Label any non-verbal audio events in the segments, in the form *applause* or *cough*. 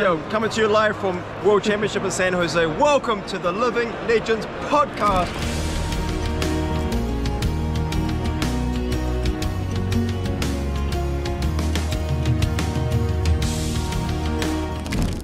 Yo, coming to you live from World Championship in San Jose. Welcome to the Living Legends podcast.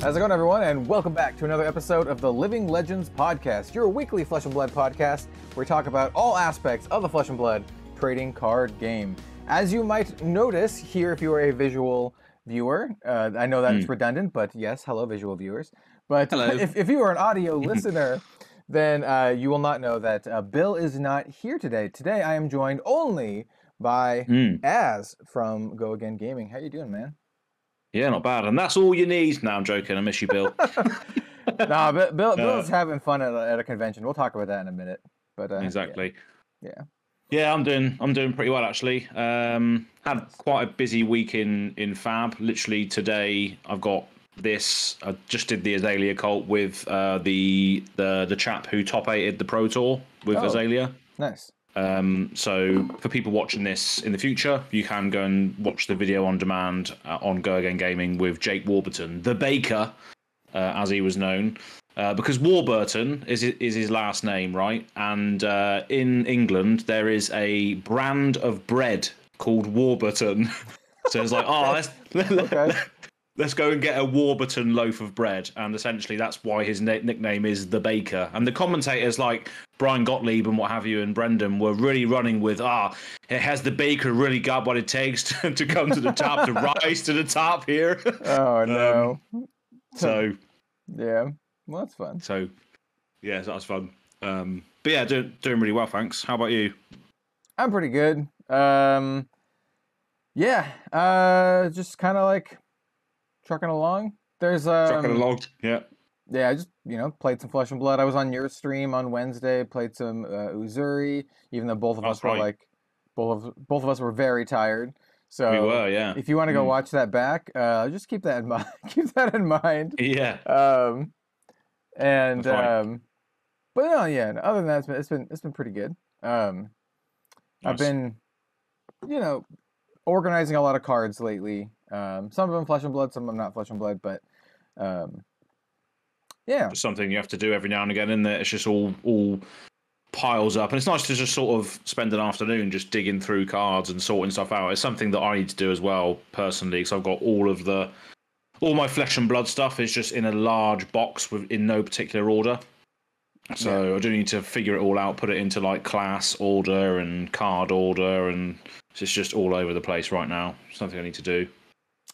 How's it going, everyone? And welcome back to another episode of the Living Legends podcast, your weekly Flesh and Blood podcast, where we talk about all aspects of the Flesh and Blood trading card game. As you might notice here, if you are a visual viewer, uh, I know that's redundant, but yes, hello, visual viewers. But Hello. *laughs* If, if you are an audio *laughs* listener, then uh, you will not know that uh, Bill is not here today. Today, I am joined only by Mm. Az from Go Again Gaming. How you doing, man? Yeah, not bad. And that's all you need. No, I'm joking. I miss you, Bill. *laughs* nah, Bill, Bill, Bill's having fun at a, at a convention. We'll talk about that in a minute. But uh, yeah. exactly. Yeah. Yeah, I'm doing. I'm doing pretty well actually. Um, had quite a busy week in in Fab. Literally today, I've got this. I just did the Azalea cult with uh, the the the chap who top eighted the Pro Tour with Oh. Azalea. Nice. Um, so for people watching this in the future, you can go and watch the video on demand uh, on Go Again Gaming with Jake Warburton, the baker, uh, as he was known, uh, because Warburton is is his last name, right? And uh, in England, there is a brand of bread called Warburton. *laughs* so it's like, oh, let's *laughs* Okay. *laughs* let's go and get a Warburton loaf of bread, and essentially that's why his na- nickname is the Baker. And the commentators like Brian Gottlieb and what have you, and Brendan were really running with, ah, it has the Baker really got what it takes to, to come to the top, to rise to the top here. Oh no. so, yeah. Well, that's fun. so, yeah, that was fun. Um, but yeah, doing doing really well, thanks. How about you? I'm pretty good. Um, yeah. Uh, just kind of like trucking along. There's um, Trucking along. Yeah. yeah, I just you know played some Flesh and Blood. I was on your stream on Wednesday. Played some uh, Uzuri, even though both of us were right. like both of both of us were very tired. So we were, yeah. if you want to go Mm. watch that back, uh, just keep that in *laughs* mind. keep that in mind. Yeah. Um, and um, but no, yeah. Other than that, it's been it's been it's been pretty good. Um, I've been, you know, organizing a lot of cards lately. Um, some of them flesh and blood, some of them not flesh and blood, but um, yeah, just something you have to do every now and again, and it's just all all piles up, and it's nice to just sort of spend an afternoon just digging through cards and sorting stuff out. It's something that I need to do as well personally, because I've got all of the all my flesh and blood stuff is just in a large box with in no particular order. So I do need to figure it all out, put it into like class order and card order, and it's just all over the place right now. Something I need to do.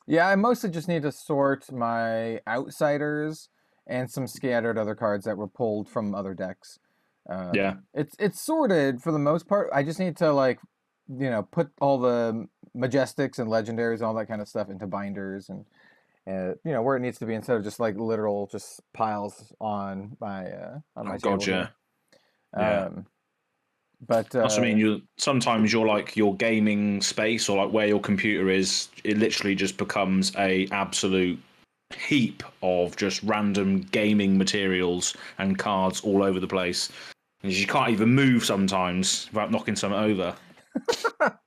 yeah. I mostly just need to sort my outsiders and some scattered other cards that were pulled from other decks. Um, Yeah. it's it's sorted for the most part. I just need to like, you know, put all the majestics and legendaries and all that kind of stuff into binders and, uh, you know, where it needs to be instead of just like literal just piles on my uh, on my Oh, table. Here. yeah. Yeah. Um, but uh, That's what I mean. You sometimes you're like your gaming space or like where your computer is. It literally just becomes a absolute heap of just random gaming materials and cards all over the place. And you can't even move sometimes without knocking something over. *laughs*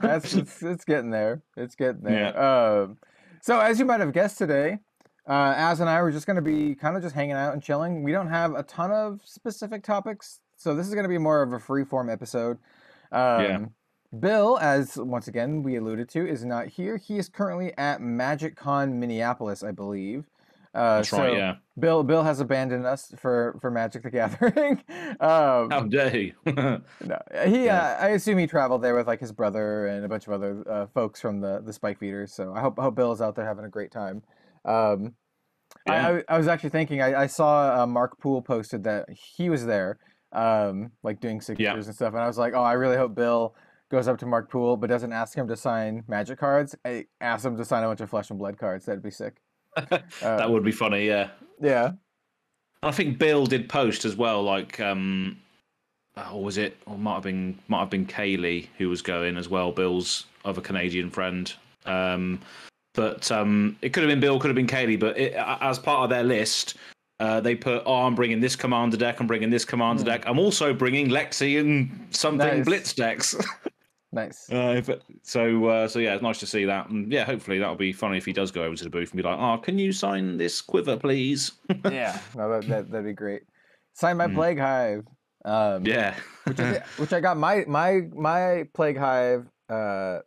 That's it's, it's getting there. It's getting *laughs* there. Um, so as you might have guessed today, uh, Az and I were just going to be kind of just hanging out and chilling. We don't have a ton of specific topics, so this is going to be more of a free form episode. Um, Yeah. Bill, as once again we alluded to, is not here. He is currently at Magic Con Minneapolis, I believe. Uh, That's right. so Yeah. Bill Bill has abandoned us for for Magic the Gathering. *laughs* um, How dare you? *laughs* no, he. Yeah. Uh, I assume he traveled there with like his brother and a bunch of other uh, folks from the the Spike Feeders. So I hope I hope Bill's out there having a great time. Um, I, Yeah. I I was actually thinking I, I saw uh, Mark Poole posted that he was there, um, like doing signatures and stuff, and I was like, oh, I really hope Bill goes up to Mark Poole but doesn't ask him to sign Magic cards. I ask him to sign a bunch of Flesh and Blood cards. That'd be sick. *laughs* that would be funny. Yeah. Yeah. I think Bill did post as well, like um or was it or might have been might have been Kaylee who was going as well, Bill's other Canadian friend. Um but um it could have been Bill, could have been Kaylee, but it, as part of their list, uh, they put, "Oh, I'm bringing this commander deck. I'm bringing this commander Hmm. deck. I'm also bringing Lexi and something Nice. Blitz decks." *laughs* Nice. Uh, if it- so, uh, so yeah, it's nice to see that, and yeah, hopefully that'll be funny if he does go over to the booth and be like, "Oh, can you sign this quiver, please?" *laughs* yeah. No, that, that that'd be great. Sign my Mm. plague hive. Um, yeah, which is *laughs* which I got my my my plague hive uh,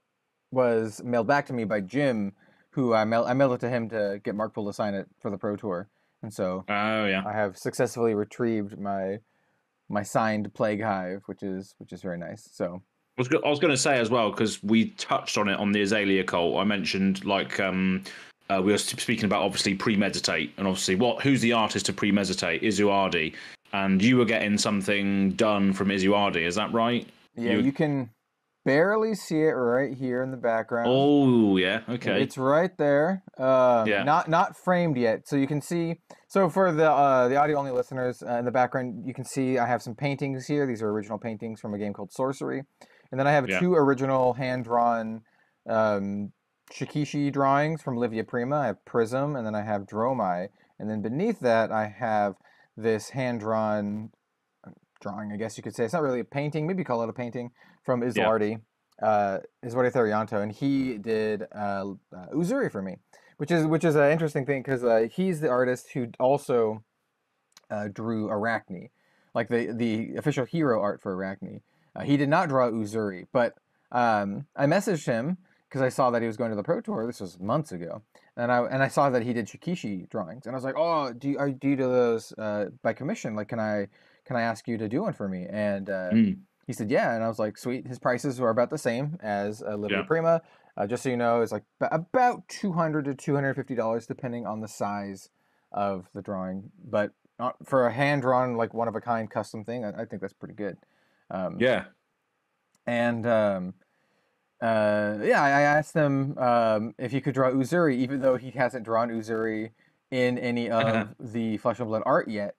was mailed back to me by Jim, who I mailed I mailed it to him to get Mark Poole to sign it for the Pro Tour, and so oh yeah, I have successfully retrieved my my signed plague hive, which is which is very nice. So I was, I was going to say as well because we touched on it on the Azalea cult. I mentioned like um, uh, we were speaking about obviously premeditate and obviously what who's the artist to premeditate? Izuardi, and you were getting something done from Izuardi. Is that right? yeah, You- you can barely see it right here in the background. Oh yeah, okay. It's right there. Uh, Yeah. Not not framed yet, so you can see. So for the uh, the audio only listeners uh, in the background, you can see I have some paintings here. These are original paintings from a game called Sorcery, and then I have Yeah. two original hand drawn um, Shikishi drawings from Livia Prima. I have Prism, and then I have Dromai, and then beneath that I have this hand drawn drawing. I guess you could say it's not really a painting. Maybe call it a painting from Islardi uh, Iswari Therianto, and he did uh, uh, Uzuri for me, which is which is an interesting thing because uh, he's the artist who also uh, drew Arakni, like the the official hero art for Arakni. Uh, he did not draw Uzuri, but um, I messaged him because I saw that he was going to the Pro Tour. This was months ago, and I and I saw that he did Shikishi drawings, and I was like, oh, do you, are, do you do those uh, by commission? Like, can I can I ask you to do one for me? And uh, Mm. he said, yeah. And I was like, sweet. His prices were about the same as uh, Livia Yeah. Prima. Uh, just so you know, it's like ba- about 200 to $250, depending on the size of the drawing. But for a hand drawn, like one of a kind custom thing, I, I think that's pretty good. Um, yeah, and um, uh, yeah, I asked him um, if he could draw Uzuri, even though he hasn't drawn Uzuri in any *laughs* of the Flesh and Blood art yet.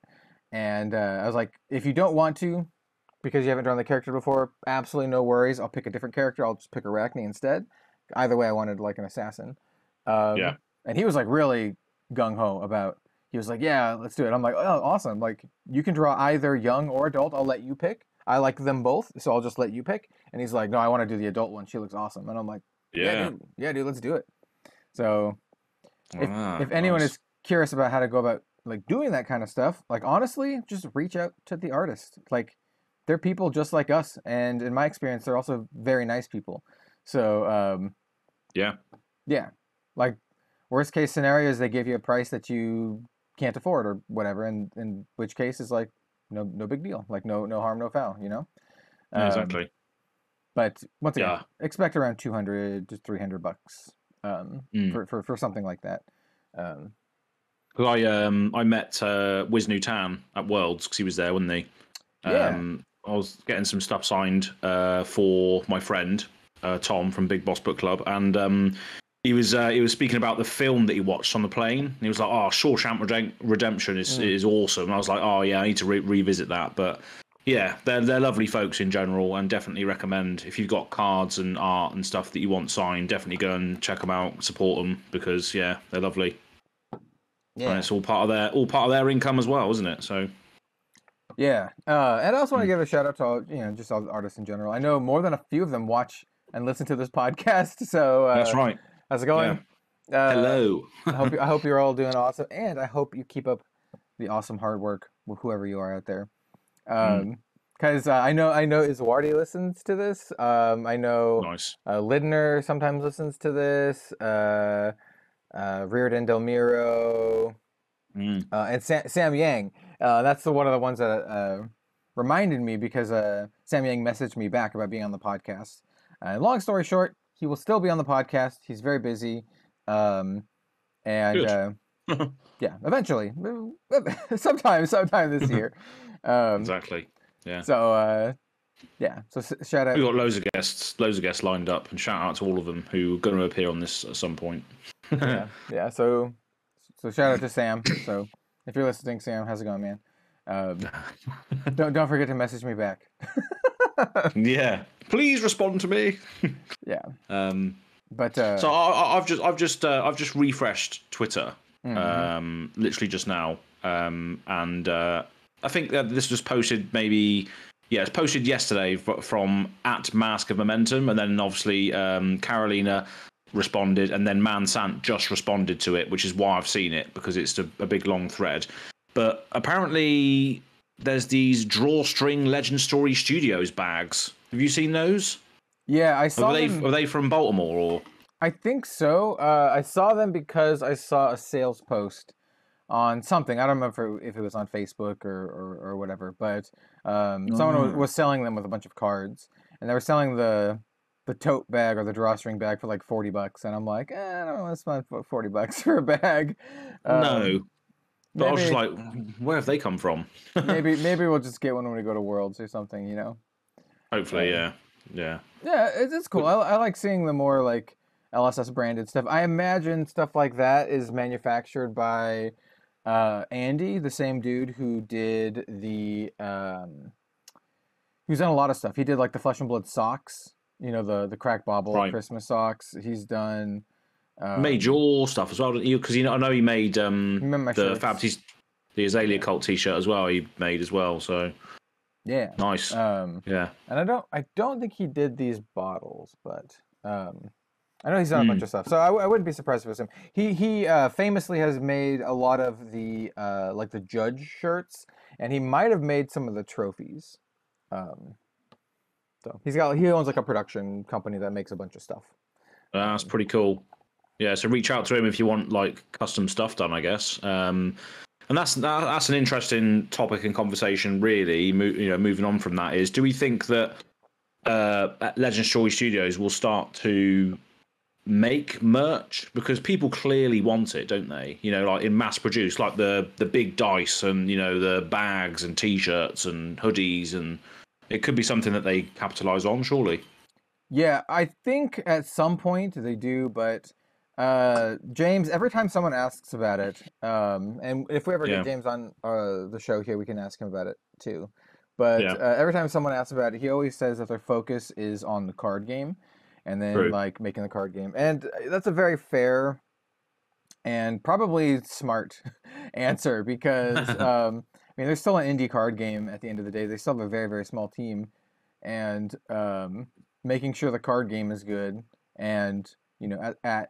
And uh, I was like, if you don't want to, because you haven't drawn the character before, absolutely no worries. I'll pick a different character. I'll just pick Arakni instead. Either way, I wanted like an assassin. Um, Yeah. And he was like really gung ho about. He was like, "Yeah, let's do it." I'm like, "Oh, awesome! Like you can draw either young or adult. I'll let you pick. I like them both, so I'll just let you pick." And he's like, "No, I want to do the adult one. She looks awesome." And I'm like, "Yeah, yeah. dude, yeah, dude, let's do it." So if, Ah, if anyone nice. is curious about how to go about like doing that kind of stuff, like honestly, just reach out to the artist. Like they're people just like us, and in my experience, they're also very nice people. So um, Yeah. yeah, like worst case scenario is they give you a price that you can't afford or whatever, and in which case is like no no big deal, like no no harm no foul, you know. Um, exactly. But once again, Yeah. expect around two hundred to three hundred bucks um, Mm. for, for for something like that. Um, I um I met uh, Wiz Tan at Worlds because he was there, wasn't he? Yeah. Um, I was getting some stuff signed uh, for my friend uh, Tom from Big Boss Book Club, and um, he was uh, he was speaking about the film that he watched on the plane. And he was like, "Oh, Shawshank Redem- Redemption is Mm. is awesome." And I was like, "Oh yeah, I need to re- revisit that." But yeah, they're they're lovely folks in general, and definitely recommend if you've got cards and art and stuff that you want signed, definitely go and check them out, support them because yeah, they're lovely. And it's all part of their all part of their income as well, isn't it? So Yeah, uh, and I also want to Mm. give a shout out to all, you know just all the artists in general. I know more than a few of them watch and listen to this *laughs* podcast. So uh, that's right. How's it going? Uh, Hello. I hope I hope *laughs* you're all doing awesome, and I hope you keep up the awesome hard work, wh- whoever you are out there. Mm. Because uh, I know I know Iswardi listens to this. Um, I know nice. uh, Lidner sometimes listens to this. Uh, uh, Reardon Del Miro. Mm. uh, and Sam, Sam Yang. Uh, that's the one of the ones that uh, reminded me because uh, Sam Yang messaged me back about being on the podcast. Uh, long story short, he will still be on the podcast. He's very busy, um, and uh, *laughs* yeah, eventually, *laughs* sometime, sometime this year. Um, Exactly. Yeah. So uh, yeah, so shout out. We've got loads of guests, loads of guests lined up, and shout out to all of them who are going to appear on this at some point. *laughs* yeah, yeah. So so shout out to Sam. So if you're listening, Sam, how's it going, man? Um, don't don't forget to message me back. Yeah. Please respond to me. *laughs* Yeah. Um, But uh, so I, I've just, I've just, uh, I've just refreshed Twitter, mhm. um, literally just now, um, and uh, I think that this was posted maybe yeah, it's posted yesterday from at Mask of Momentum, and then obviously um, Carolina responded, and then Mansant just responded to it, which is why I've seen it because it's a, a big long thread. But apparently, there's these drawstring Legend Story Studios bags. Have you seen those? Yeah, I saw Are they them. are they from Baltimore or? I think so. Uh, I saw them because I saw a sales post on something. I don't remember if it was on Facebook or, or, or whatever, but um, someone was, Mm. selling them with a bunch of cards, and they were selling the the tote bag or the drawstring bag for like forty bucks, and I'm like, eh, I don't want to spend forty bucks *laughs* for a bag. Um, no, but I was just like, where have they come from? *laughs* maybe maybe we'll just get one when we go to Worlds or something, you know. Hopefully, Um, yeah, yeah. Yeah, it's, it's cool. I, I like seeing the more like LSS branded stuff. I imagine stuff like that is manufactured by uh, Andy, the same dude who did the um, who's done a lot of stuff. He did like the Flesh and Blood socks, you know, the the Cracked Bauble Right. Christmas socks. He's done. Um, made your stuff as well, didn't you? Because you know, I know he made um, the shirts. Fab the Azalea Cult T-shirt as well. He made as well, so Yeah. nice. Um, yeah, and I don't I don't think he did these bottles, but um, I know he's done a Hmm. bunch of stuff. So I wouldn't be surprised if it was him. He he uh, famously has made a lot of the uh, like the judge shirts, and he might have made some of the trophies. Um, so he's got he owns like a production company that makes a bunch of stuff. that's pretty cool. Yeah, so reach out to him if you want like custom stuff done, I guess. Um, and that's that, that's an interesting topic and conversation, really. Mo- you know, moving on from that is, do we think that uh, at Legend Story Studios will start to make merch because people clearly want it, don't they? You know, like in mass produce, like the the big dice and you know the bags and t-shirts and hoodies, and it could be something that they capitalize on, surely. Yeah, I think at some point they do, but uh, James, every time someone asks about it, um, and if we ever Yeah. get James on uh, the show here, we can ask him about it too. But Yeah. uh, every time someone asks about it, he always says that their focus is on the card game, and then True. like making the card game, and uh, that's a very fair and probably smart *laughs* answer because *laughs* um, I mean, they're still an indie card game at the end of the day. They still have a very very small team, and um, making sure the card game is good and you know at, at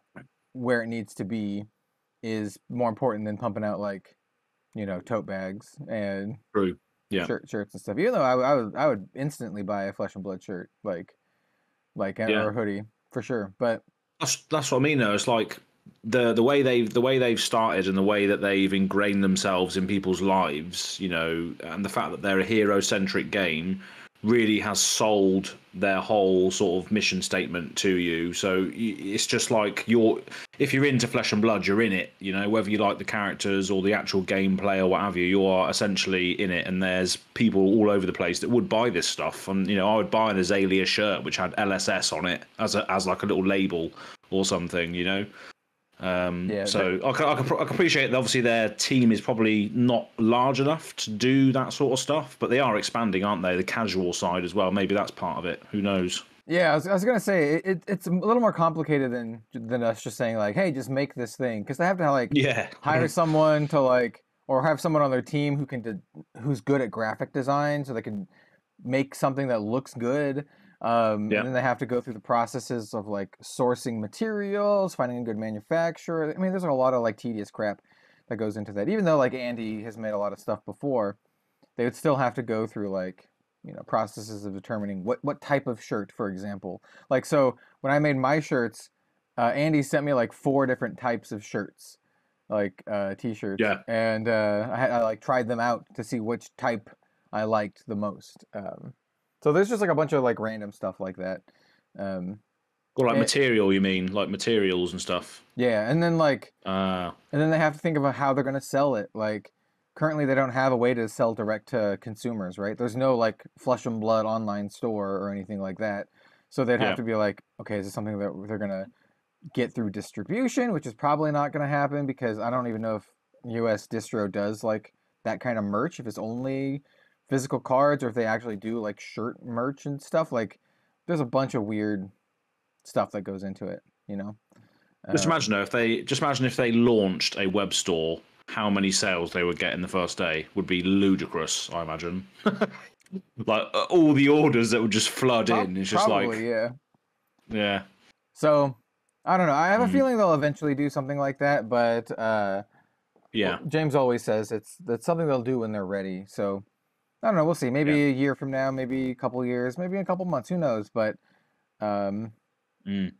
where it needs to be is more important than pumping out like you know tote bags and True. Yeah. shirt, shirts and stuff. Even though I, I would I would instantly buy a flesh and blood shirt like like Yeah. or a hoodie for sure. But That's that's what I mean though. It's like the the way they've the way they've started and the way that they've ingrained themselves in people's lives, you know, and the fact that they're a hero centric game really has sold their whole sort of mission statement to you. So it's just like you're if you're into Flesh and Blood, you're in it. You know, whether you like the characters or the actual gameplay or what have you, you are essentially in it. And there's people all over the place that would buy this stuff. And you know, I would buy an Azalea shirt which had LSS on it as a as like a little label or something. You know. Um, Yeah, so I can, I, can, I can appreciate that obviously their team is probably not large enough to do that sort of stuff, but they are expanding, aren't they? The casual side as well. Maybe that's part of it. Who knows? yeah, I was, I was gonna say it, it, it's a little more complicated than than us just saying like, hey, just make this thing because they have to like Yeah. hire *laughs* someone to like or have someone on their team who can de- who's good at graphic design so they can make something that looks good um, Yeah. and then they have to go through the processes of like sourcing materials finding a good manufacturer i mean there's a lot of like tedious crap that goes into that even though like andy has made a lot of stuff before they would still have to go through like you know processes of determining what what type of shirt for example like so when i made my shirts uh, andy sent me like four different types of shirts like uh, t-shirts Yeah. and uh, I, had- I like tried them out to see which type i liked the most um, so there's just like a bunch of like random stuff like that um, Or like material, you mean? Like materials and stuff. yeah and then like Uh, and then they have to think about how they're going to sell it like currently they don't have a way to sell direct to consumers right there's no like flesh and blood online store or anything like that so they'd have Yeah. to be like okay is this something that they're going to get through distribution which is probably not going to happen because i don't even know if us distro does like that kind of merch if it's only physical cards or if they actually do like shirt merch and stuff like there's a bunch of weird stuff that goes into it you know just Uh, imagine though, if they just imagine if they launched a web store, how many sales they would get in the first day would be ludicrous. I imagine. *laughs* like uh, all the orders that would just flood in. It's just probably, like yeah. yeah, So I don't know. I have a Mhm. feeling they'll eventually do something like that, but uh, yeah, James always says it's that's something they'll do when they're ready. So I don't know. We'll see. Maybe a year from now, maybe a couple years, maybe a couple months. Who knows? But um, Mm.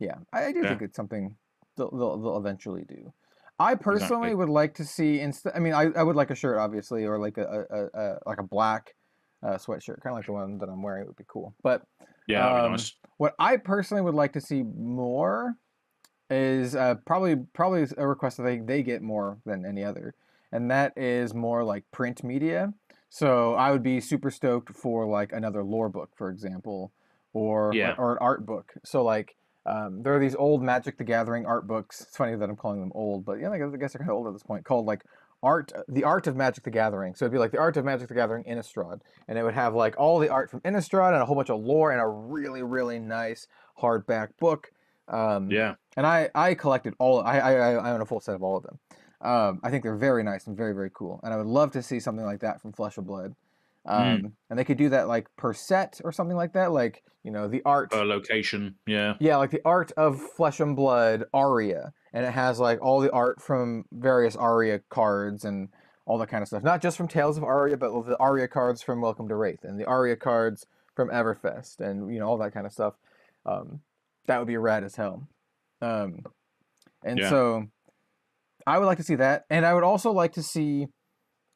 yeah, I, I do Yeah. think it's something they'll, they'll, they'll eventually do. I personally Exactly. would like to see instead. I mean, I, I would like a shirt, obviously, or like a, a, a, like a black uh, sweatshirt, kind of like the one that I'm wearing. would be cool. But yeah, Um, nice. what I personally would like to see more is uh, probably probably a request that they, they get more than any other, and that is more like print media. So I would be super stoked for like another lore book, for example, or Yeah. or an art book. So like um, there are these old Magic the Gathering art books. It's funny that I'm calling them old, but yeah, I guess, they're kind of old at this point. Called like art, the art of Magic the Gathering. So it'd be like the art of Magic the Gathering Innistrad, and it would have like all the art from Innistrad and a whole bunch of lore and a really really nice hardback book. Um, Yeah, and I I collected all. I I I I own a full set of all of them. Um, I think they're very nice and very very cool, and I would love to see something like that from Flesh of Blood. Um, And they could do that like per set or something like that, like you know the art. per location. Yeah, Yeah, like the art of Flesh and Blood Aria, and it has like all the art from various Aria cards and all that kind of stuff. Not just from Tales of Aria, but the Aria cards from Welcome to Rathe and the Aria cards from Everfest, and you know all that kind of stuff. Um, that would be rad as hell. Um, and Yeah. so, I would like to see that, and I would also like to see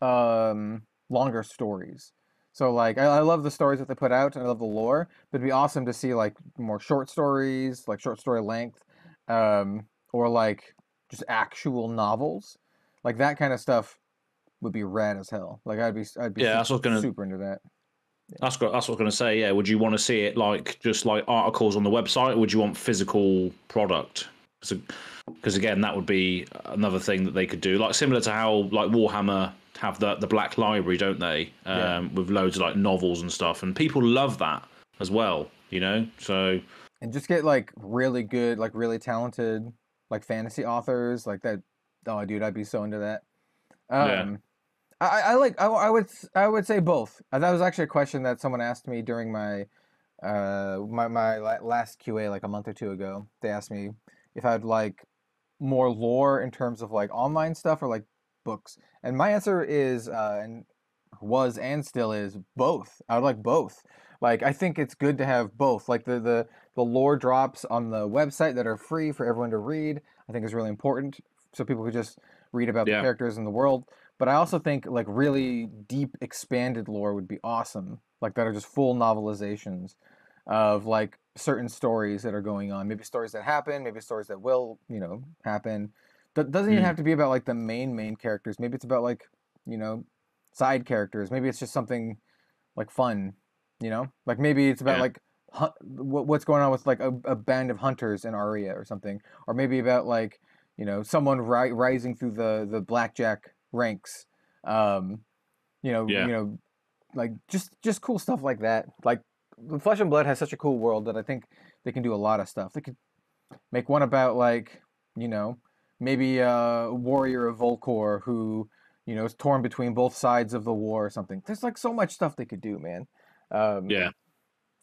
um, longer stories. So like I, I love the stories that they put out and I love the lore, but it'd be awesome to see like more short stories, like short story length, um, or like just actual novels. Like that kind of stuff would be rad as hell. Like I'd be I'd be Yeah, su- that's gonna- super into that. that's what that's what I was going to say. Yeah, would you want to see it like just like articles on the website, or would you want physical product? Because again, that would be another thing that they could do, like similar to how like Warhammer have the the Black Library, don't they? Um, Yeah. With loads of like novels and stuff, and people love that as well. You know, so And just get like really good, like really talented, like fantasy authors like that. Oh, dude, I'd be so into that. Um, Yeah. I, I like I, I would I would say both. Uh, That was actually a question that someone asked me during my uh my my last QA like a month or two ago. They asked me if I'd like more lore in terms of like online stuff or like books. And my answer is uh and was and still is both. I would like both. Like I think it's good to have both. Like the the the lore drops on the website that are free for everyone to read. I think is really important so people could just read about Yeah. the characters in the world. But I also think like really deep expanded lore would be awesome. Like that are just full novelizations of like certain stories that are going on. Maybe stories that happen, maybe stories that will, you know, happen. That doesn't even Mm. have to be about like the main main characters. Maybe it's about like, you know, side characters. Maybe it's just something like fun, you know? Like maybe it's about Yeah. like hu- what what's going on with like a, a band of hunters in Aria or something, or maybe about like you know someone ri- rising through the the blackjack ranks. Um, you know, Yeah. you know, like just just cool stuff like that. Like Flesh and Blood has such a cool world that I think they can do a lot of stuff. They could make one about like you know maybe a warrior of Volcor who you know is torn between both sides of the war or something. There's like so much stuff they could do, man. Um, yeah,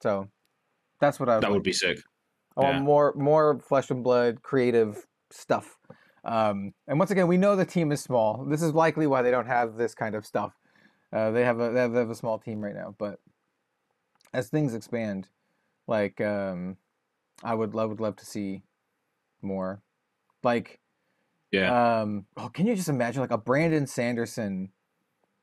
So that's what I would. that like would be sick. I want Yeah. more more flesh and blood creative stuff. Um, and once again, we know the team is small. This is likely why they don't have this kind of stuff. Uh, they have a they have, they have a small team right now, but as things expand, like um, I would love would love to see more. Like Yeah, um, oh, can you just imagine like a Brandon Sanderson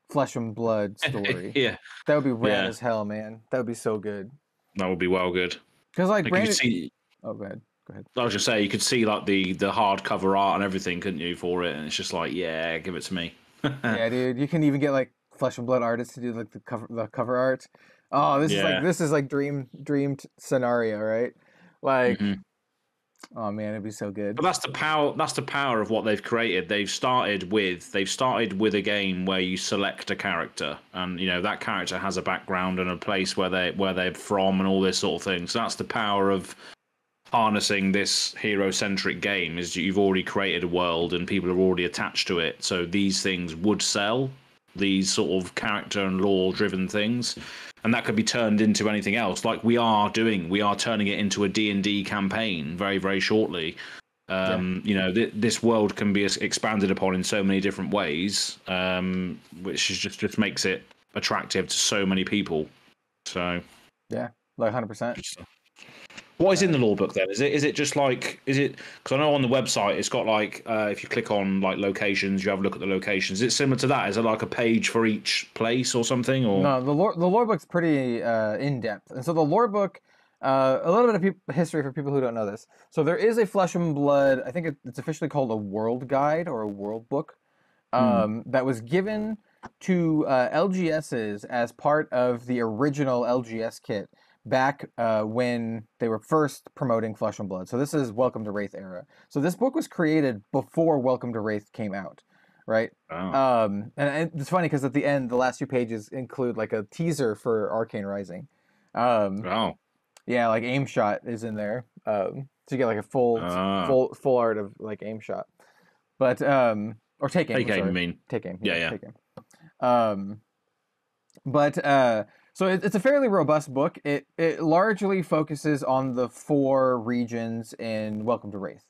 flesh and blood *laughs* story? yeah, That would be rad Yeah. as hell, man. That would be so good. that would be well good. Because like Like Brandon, see, oh, go ahead, go ahead. I was just say you could see like the the hardcover art and everything, couldn't you, for it? And it's just like, yeah, give it to me. *laughs* yeah, dude, you can even get like flesh and blood artists to do like the cover the cover art. Oh, this is like this is like dream dreamed scenario, right? Like, Mhm. oh man, it'd be so good. But that's the power. That's the power of what they've created. They've started with. They've started with a game where you select a character, and you know that character has a background and a place where they where they're from, and all this sort of thing. So that's the power of harnessing this hero centric game. Is you've already created a world, and people are already attached to it. So these things would sell. these sort of character and lore driven things and that could be turned into anything else. Like we are doing we are turning it into a d&d campaign very very shortly. Um, yeah. you know th- this world can be expanded upon in so many different ways um, which is just just makes it attractive to so many people. So yeah like 100% what is in the lore book then? Is it is it just like is it because I know on the website it's got like uh, if you click on like locations, you have a look at the locations. Is it similar to that? Is it like a page for each place or something? Or no, the lore the lore book's pretty uh, in depth, and so the lore book. Uh, a little bit of pe- history for people who don't know this. So there is a Flesh and Blood. I think it, it's officially called a World Guide or a World Book hmm. um, mm. that was given to uh, LGSs as part of the original LGS kit back uh, when they were first promoting Flesh and Blood. So this is Welcome to Rathe era. So this book was created before Welcome to Rathe came out, right? Oh. Um, and, it's funny because at the end, the last few pages include like a teaser for Arcane Rising. Um, oh. Yeah, like aim shot is in there. Um, so you get like a full, uh. full, full art of like aim shot, but um, or take aim. Take aim, you mean? Take aim. Yeah, yeah. yeah. Take aim. Um, but uh, so it's a fairly robust book. It it largely focuses on the four regions in Welcome to Rathe.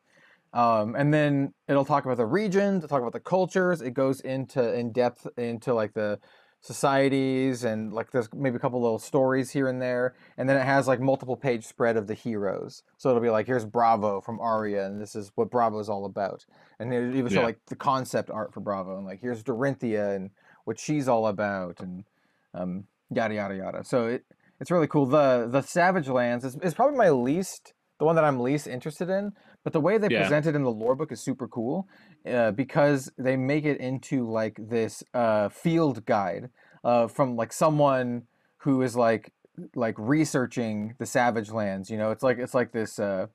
Um, and then it'll talk about the regions, it'll talk about the cultures. It goes into in depth into like the societies and like there's maybe a couple little stories here and there. And then it has like multiple page spread of the heroes. So it'll be like here's Bravo from Aria, and this is what Bravo is all about. And it even show yeah. like the concept art for Bravo, and like here's Dorinthia and what she's all about, and um, yada yada yada. So it it's really cool. The the Savage Lands is, is probably my least the one that I'm least interested in. But the way they yeah. present it in the lore book is super cool uh, because they make it into like this uh, field guide uh, from like someone who is like like researching the Savage Lands. You know, it's like it's like this uh,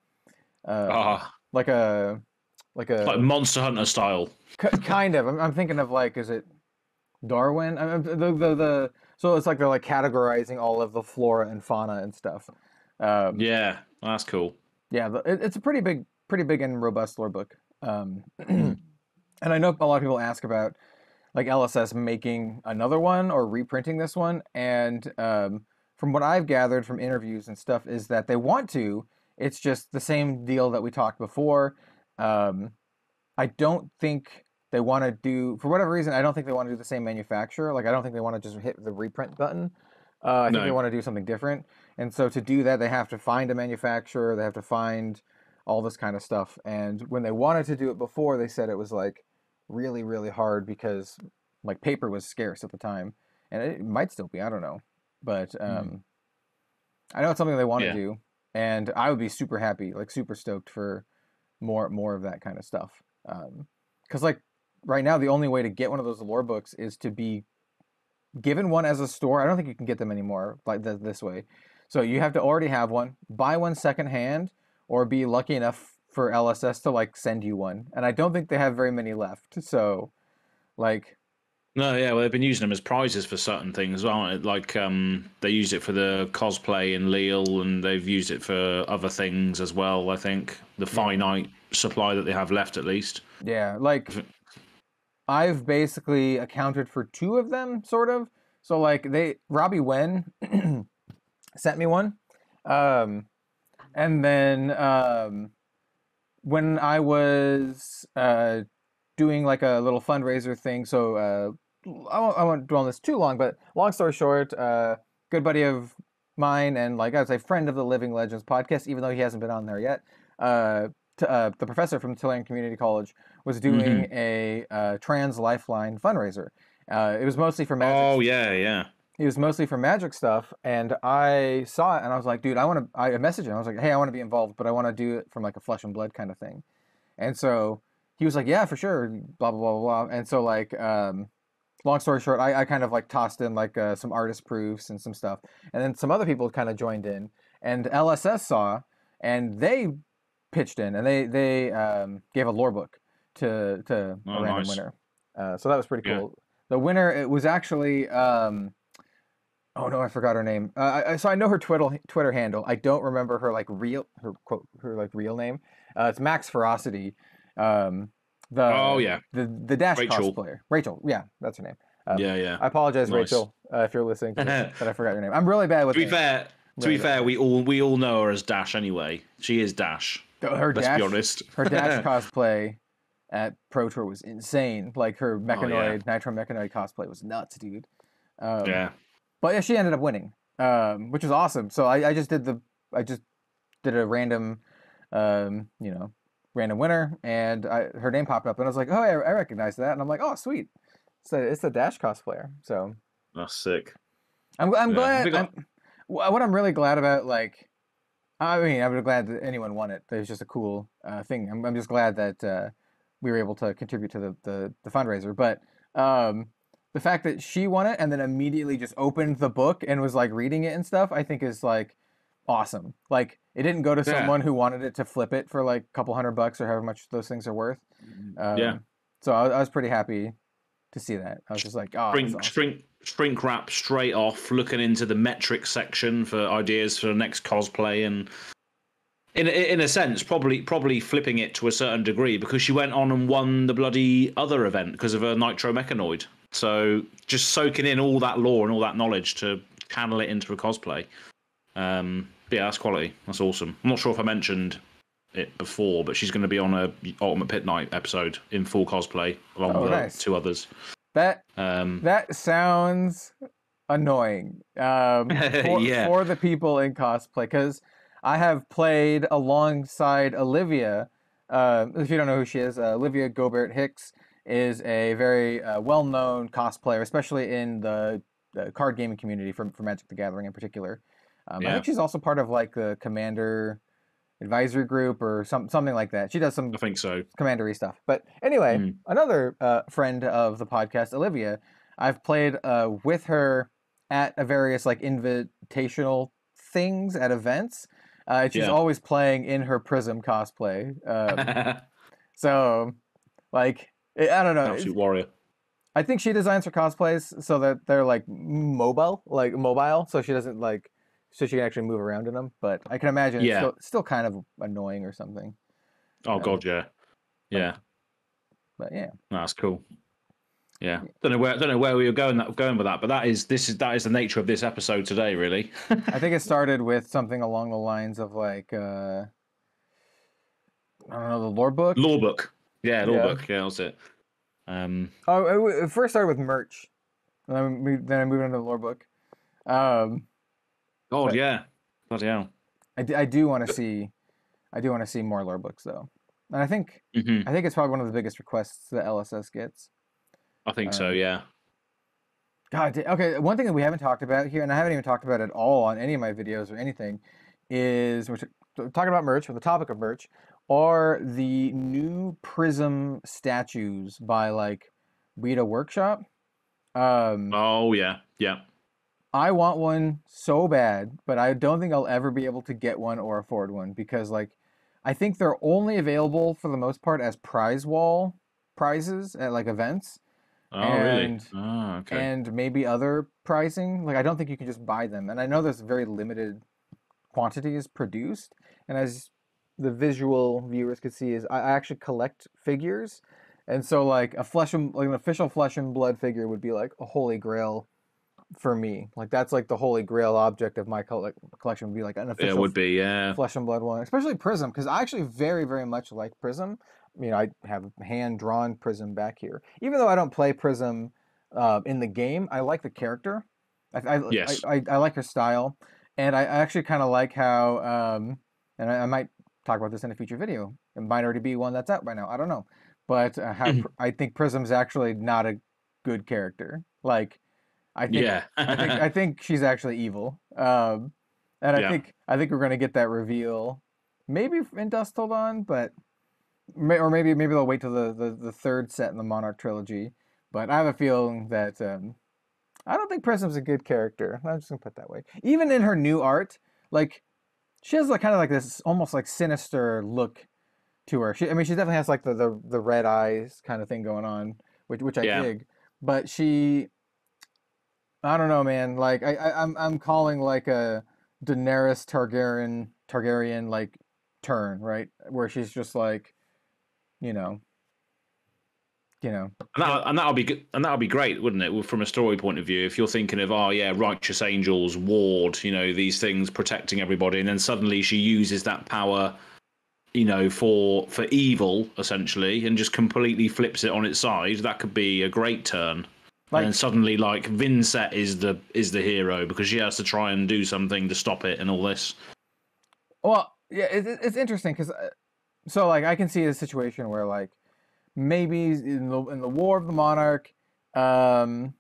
uh, like a like a like Monster Hunter style. Kind of. I'm, I'm thinking of like is it Darwin? I mean, the the the so it's like they're like categorizing all of the flora and fauna and stuff. Um, yeah, that's cool. Yeah, it, it's a pretty big, pretty big and robust lore book. Um, *clears throat* and I know a lot of people ask about like LSS making another one or reprinting this one, and um, from what I've gathered from interviews and stuff is that they want to. It's just the same deal that we talked before. Um, I don't think they want to do for whatever reason i don't think they want to do the same manufacturer like i don't think they want to just hit the reprint button. Uh, i think they want to do something different. And so to do that they have to find a manufacturer they have to find all this kind of stuff. And when they wanted to do it before they said it was like really really hard because like paper was scarce at the time. And it might still be i don't know. But hmm. um, mm. i know it's something they want yeah. to do. And i would be super happy like super stoked for more more of that kind of stuff. Because um, like right now the only way to get one of those lore books is to be given one as a store. I don't think you can get them anymore like th- this way. So you have to already have one, buy one secondhand, or be lucky enough for LSS to like send you one. And I don't think they have very many left. So, like. No, yeah, well, they've been using them as prizes for certain things, well. Like, um, they use it for the cosplay in Lille, and they've used it for other things as well. I think the finite supply that they have left, at least. Yeah, like I've basically accounted for two of them, sort of. So like they Robbie Wen *clears throat* sent me one, um, and then um, when I was uh, doing like a little fundraiser thing, so uh, I won't, I won't dwell on this too long, but long story short, uh, good buddy of mine and like I was a friend of the Living Legends podcast, even though he hasn't been on there yet. Uh, uh, the professor from Tulane Community College was doing mm-hmm. a uh, trans lifeline fundraiser. Uh, it was mostly for magic. Oh yeah, yeah. It was mostly for magic stuff, and I saw it, and I was like, dude, I want to. I messaged him. I was like, hey, I want to be involved, but I want to do it from like a flesh and blood kind of thing. And so he was like, yeah, for sure, blah blah blah blah. And so like, um, long story short, I, I kind of like tossed in like uh, some artist proofs and some stuff, and then some other people kind of joined in, and LSS saw, and they pitched in, and they they um, gave a lore book to to oh, a random nice. winner. Uh, so that was pretty cool. Yeah. The winner it was actually um, oh no, I forgot her name. Uh, I, so I know her Twitter Twitter handle. I don't remember her like real her quote her like real name. Uh, it's Max Ferocity. Um, the oh yeah the the Dash Rachel. cosplayer Rachel. Yeah, that's her name. Um, yeah, yeah. I apologize, Nice. Rachel, uh, if you're listening to this, *laughs* that I forgot your name. I'm really bad with to be names. fair, to be fair, we all we all know her as Dash anyway. She is Dash. Her Let's dash, be honest. her dash *laughs* cosplay at Pro Tour was insane. Like her Oh, yeah. Mechanoid, Nitro Mechanoid cosplay was nuts, dude. Um, yeah. But yeah, she ended up winning, um, which was awesome. So I, I just did the I just did a random, um, you know, random winner, and I, her name popped up, and I was like, oh, I, I recognize that, and I'm like, oh, sweet. It's a it's a Dash cosplayer. So That's sick. I'm I'm Yeah, glad. I'm, what I'm really glad about, like, I mean, I'm glad that anyone won it. It was just a cool uh, thing. I'm I'm just glad that uh, we were able to contribute to the the, the fundraiser. But um, the fact that she won it and then immediately just opened the book and was like reading it and stuff, I think is like awesome. Like, it didn't go to Yeah. someone who wanted it to flip it for like a couple hundred bucks or however much those things are worth. Um, Yeah. So I, I was pretty happy to see that. I was just like, oh, shrink, awesome. shrink, shrink wrap straight off, looking into the Metrix section for ideas for the next cosplay, and in a- in a sense, probably probably flipping it to a certain degree because she went on and won the bloody other event because of her Nitro Mechanoid. So just soaking in all that lore and all that knowledge to channel it into a cosplay. Um, yeah, that's quality. That's awesome. I'm not sure if I mentioned it before, but she's going to be on a Ultimate Pit Fight episode in full cosplay along Oh, with nice. two others. that Um, That sounds annoying um, *laughs* for, Yeah. for the people in cosplay because I have played alongside Olivia. Uh, if you don't know who she is, uh, Olivia Gobert Hicks is a very uh, well-known cosplayer, especially in the, the card gaming community for, for Magic the Gathering in particular. Um, I think she's also part of like the Commander Advisory Group or some something like that. She does some I think so. commandery stuff. But anyway, Mm. another uh, friend of the podcast, Olivia, I've played uh, with her at a various like invitational things at events. Uh, and she's Yeah. always playing in her Prism cosplay. Um, *laughs* so, like, I don't know. Absolute warrior. I think she designs her cosplays so that they're like mobile, like mobile, so she doesn't like, so she can actually move around in them. But I can imagine Yeah. it's still, still kind of annoying or something. Oh Yeah. god, yeah, yeah. But yeah. No, that's cool. Yeah, don't know where don't know where we were going that going with that, but that is this is that is the nature of this episode today, really. I think it *laughs* started with something along the lines of like uh I don't know the lore book. Law book, yeah, law Yeah. book, yeah, that's it. Um, Oh, it, it first started with merch, and then, we, then I moved into the lore book. Um, God, But- yeah, bloody hell. I, d- I do want to see, I do want to see more lore books though, and I think hmm I think it's probably one of the biggest requests that LSS gets. I think so. Um, Yeah. God, okay. One thing that we haven't talked about here, and I haven't even talked about at all on any of my videos or anything, is we're talking about merch, or the topic of merch, are the new Prism statues by like Weta Workshop. Um, Oh yeah, yeah. I want one so bad, but I don't think I'll ever be able to get one or afford one because like I think they're only available for the most part as prize wall prizes at like events Oh really? And- Oh okay. and maybe other pricing. Like I don't think you can just buy them. And I know there's very limited quantities produced. And as the visual viewers could see, is I actually collect figures. And so like a flesh and like an official flesh and blood figure would be like a holy grail for me. Like that's like the holy grail object of my colle- collection would be like an official it would be. Yeah. flesh and blood one, especially Prism, because I actually very, very much like Prism. I mean, I have hand drawn Prism back here. Even though I don't play Prism uh, in the game, I like the character. I, I, Yes. I, I, I like her style, and I, actually kind of like how, um, and I, I might talk about this in a future video. It might already be one that's out by now. I don't know, but uh, how Mhm. I think Prism's actually not a good character. Like, I think Yeah. I think I *laughs* think she's actually evil. Um, and I Yeah. think I think we're gonna get that reveal, maybe in Dusk Till Dawn, but or maybe maybe they'll wait till the, the the third set in the Monarch trilogy. But I have a feeling that um, I don't think Prism's a good character. I'm just gonna put it that way. Even in her new art, like she has like kind of like this almost like sinister look to her. She, I mean, she definitely has like the the, the red eyes kind of thing going on, which which I Yeah. dig. But she, I don't know, man. Like I, I I'm I'm calling like a Daenerys Targaryen Targaryen like turn right where she's just like, you know, you know, And that and that'll be good, and that'll be great, wouldn't it? From a story point of view, if you're thinking of oh yeah, righteous angels, ward, you know, these things protecting everybody, and then suddenly she uses that power, you know, for for evil essentially, and just completely flips it on its side. That could be a great turn. Like- and then suddenly, like Vynnset is the is the hero because she has to try and do something to stop it and all this. Well, yeah, it, it- it's interesting because uh, so like I can see a situation where like maybe in the in the War of the Monarch, um,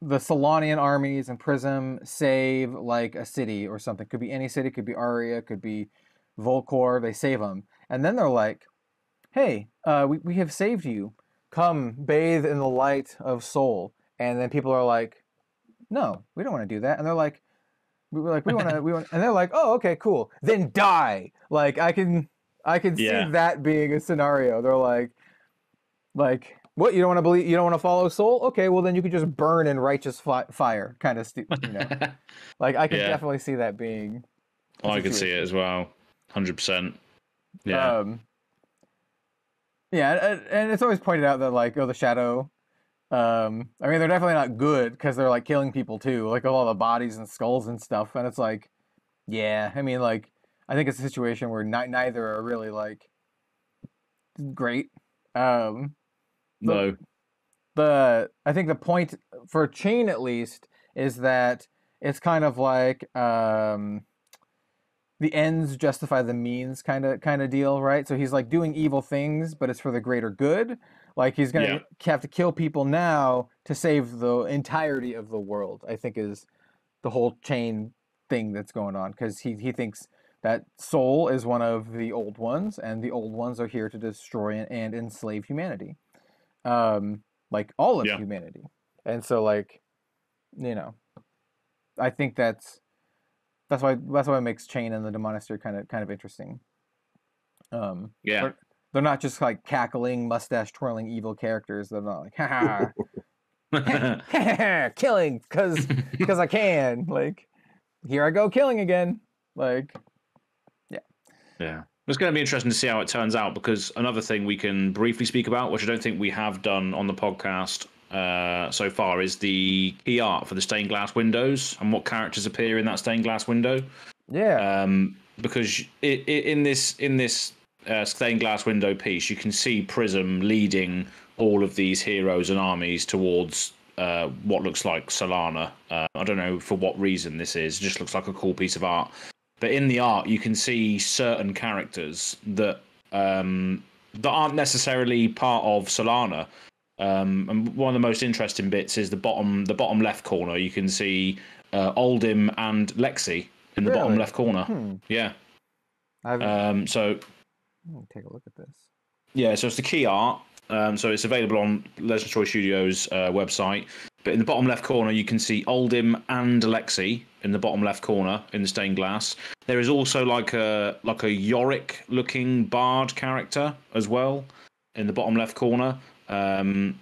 the Solanian armies and Prism save like a city or something. Could be any city. Could be Aria. Could be Volcor. They save them, and then they're like, "Hey, uh, we we have saved you. Come bathe in the light of Sol." And then people are like, "No, we don't want to do that." And they're like, we were like, we want to, *laughs* we want, and they're like, oh, okay, cool. Then die. Like I can, I can Yeah. see that being a scenario. They're like, like, what? You don't want to believe? You don't want to follow Sol? Okay, well then you could just burn in righteous fi- fire, kind of, stu- you know. *laughs* like I can Yeah. definitely see that being. I could see it as well, hundred percent. Yeah, Um, yeah, and, and it's always pointed out that like, oh, the shadow. Um, I mean, they're definitely not good because they're like killing people too, like all the bodies and skulls and stuff. And it's like, yeah, I mean, like, I think it's a situation where ni- neither are really like great. Um, no, the I think the point for Chane at least is that it's kind of like um, the ends justify the means kind of kind of deal, right? So he's like doing evil things, but it's for the greater good. Like he's gonna Yeah. have to kill people now to save the entirety of the world. I think is the whole Chane thing that's going on because he he thinks that Sol is one of the old ones, and the old ones are here to destroy and, and enslave humanity, um, like all of Yeah. humanity. And so, like, you know, I think that's that's why that's why it makes Chane and the Demonastery kind of kind of interesting. Um, yeah, they're, they're not just like cackling, mustache twirling evil characters. They're not like, ha ha, *laughs* *laughs* killing because because I can. Like, here I go killing again. Like, Yeah. It's going to be interesting to see how it turns out because another thing we can briefly speak about, which I don't think we have done on the podcast uh, so far, is the key art for the stained glass windows and what characters appear in that stained glass window. yeah, Um, because i i in this in this uh, stained glass window piece, you can see Prism leading all of these heroes and armies towards uh, what looks like Solana. Uh, I don't know for what reason this is. It just looks like a cool piece of art. But in the art, you can see certain characters that um, that aren't necessarily part of Solana. Um, and one of the most interesting bits is the bottom the bottom left corner. You can see uh, Oldhim and Lexi in the bottom left corner. hmm. Yeah. I've, Um, so take a look at this. yeah, so it's the key art. Um, so it's available on Legend Story Studios uh, website. But in the bottom left corner, you can see Oldhim and Alexi in the bottom left corner in the stained glass. There is also like a like a Yorick looking bard character as well in the bottom left corner. Um,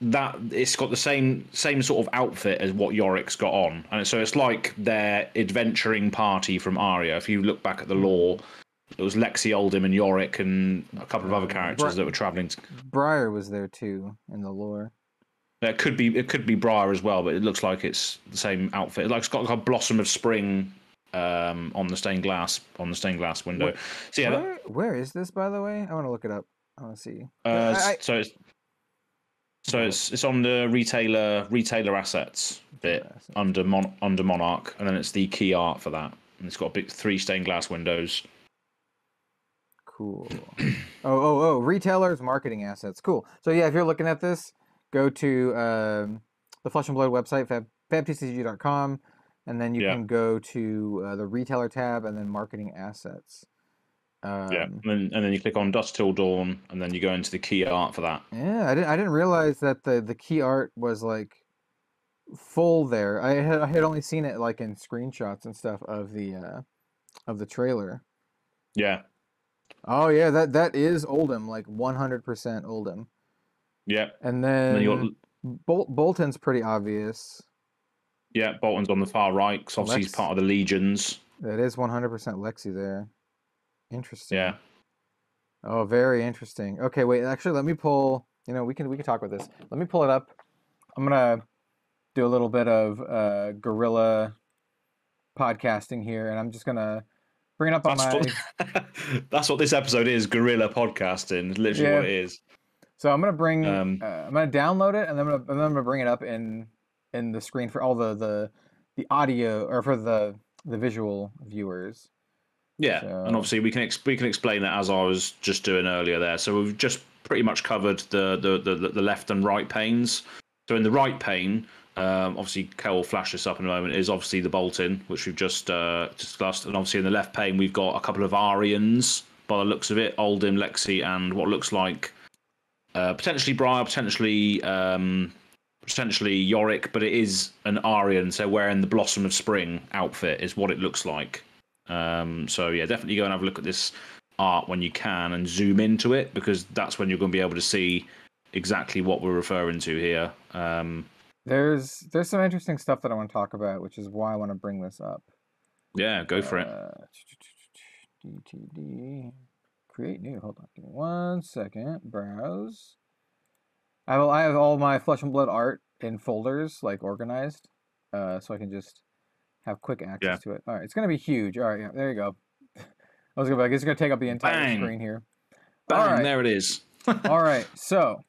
that it's got the same same sort of outfit as what Yorick's got on, and so it's like their adventuring party from Aria. If you look back at the lore, it was Lexi Oldhim and Yorick and a couple of other characters Bri- that were traveling. To, Briar was there too in the lore. It could be it could be Briar as well, but it looks like it's the same outfit. Like it's got like a blossom of spring um, on the stained glass on the stained glass window. Where- so yeah, that- Where, where is this, by the way? I want to look it up. I want to see. uh, I- I- so it's so it's it's on the retailer retailer assets bit assets. under Mon- under Monarch, and then it's the key art for that. And it's got big three stained glass windows. Cool. *clears throat* oh, oh, oh, retailers, marketing assets. Cool. So yeah, if you're looking at this, go to um, the Flesh and Blood website, fab, fabtcg.com, and then you Yeah. can go to uh, the retailer tab and then marketing assets. Um, yeah, and then and then you click on Dusk Till Dawn, and then you go into the key art for that. Yeah, I didn't. I didn't realize that the the key art was like full there. I had I had only seen it like in screenshots and stuff of the uh, of the trailer. Yeah, Oh yeah, that that is Oldhim, like one hundred percent Oldhim. Yeah. And And then then you got Bol- Boltyn's pretty obvious. yeah, Boltyn's on the far right. 'cause obviously he's part of the legions. That is one hundred percent Lexi there. Interesting. Yeah, Oh, very interesting. Okay, wait. Actually, let me pull. you know, we can we can talk about this. Let me pull it up. I'm gonna do a little bit of uh, guerrilla podcasting here, and I'm just gonna bring it up on That's my. what, *laughs* that's what this episode is guerrilla podcasting. Literally Yeah. what it is. So I'm gonna bring. Um, uh, I'm gonna download it, and then I'm gonna, and then I'm gonna bring it up in in the screen for all the the the audio or for the the visual viewers. Yeah, So- and obviously we can ex- we can explain that as I was just doing earlier there. So we've just pretty much covered the the the, the left and right panes. So in the right pane, um, obviously Kel will flash this up in a moment. Is obviously the Boltyn, which we've just uh, discussed, and obviously in the left pane we've got a couple of Arians by the looks of it, Oldhim, Lexi, and what looks like uh, potentially Briar, potentially um, potentially Yorick, but it is an Arian. So wearing the Blossom of Spring outfit is what it looks like. Um, so yeah, definitely go and have a look at this art when you can and zoom into it because that's when you're going to be able to see exactly what we're referring to here. Um, There's there's some interesting stuff that I want to talk about, which is why I want to bring this up. yeah, go for it. Uh, DTD. Create new. Hold on. Give me one second. Browse. I have, I have all my flesh and blood art in folders, like organized, uh, so I can just have quick access Yeah. to it. All right, it's gonna be huge. All right, yeah, there you go. I was gonna, be like, it's gonna take up the entire Bang. screen here. Bang, all right. there it is. *laughs* All right, so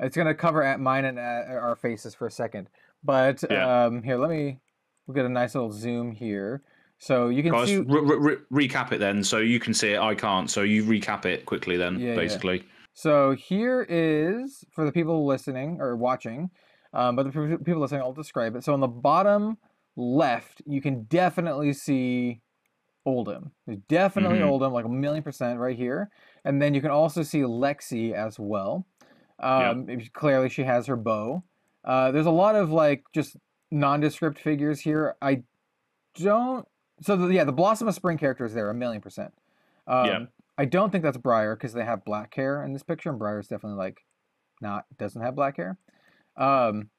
it's gonna cover at mine and at our faces for a second, but Yeah. um, here, let me. We'll get a nice little zoom here, so you can Guys, see. re- re- re- recap it then, so you can see it. I can't, so you recap it quickly then, Yeah, yeah. basically. So here is for the people listening or watching, um, but the people listening, I'll describe it. So on the bottom left, you can definitely see Oldhim. There's definitely Mhm. Oldhim, like a million percent right here. And then you can also see Lexi as well. Um, if- Clearly, she has her bow. Uh, there's a lot of like just nondescript figures here. I don't. So the, yeah, the Blossom of Spring character is there a million percent. Um, Yeah. I don't think that's Briar because they have black hair in this picture, and Briar's definitely like not doesn't have black hair. Um,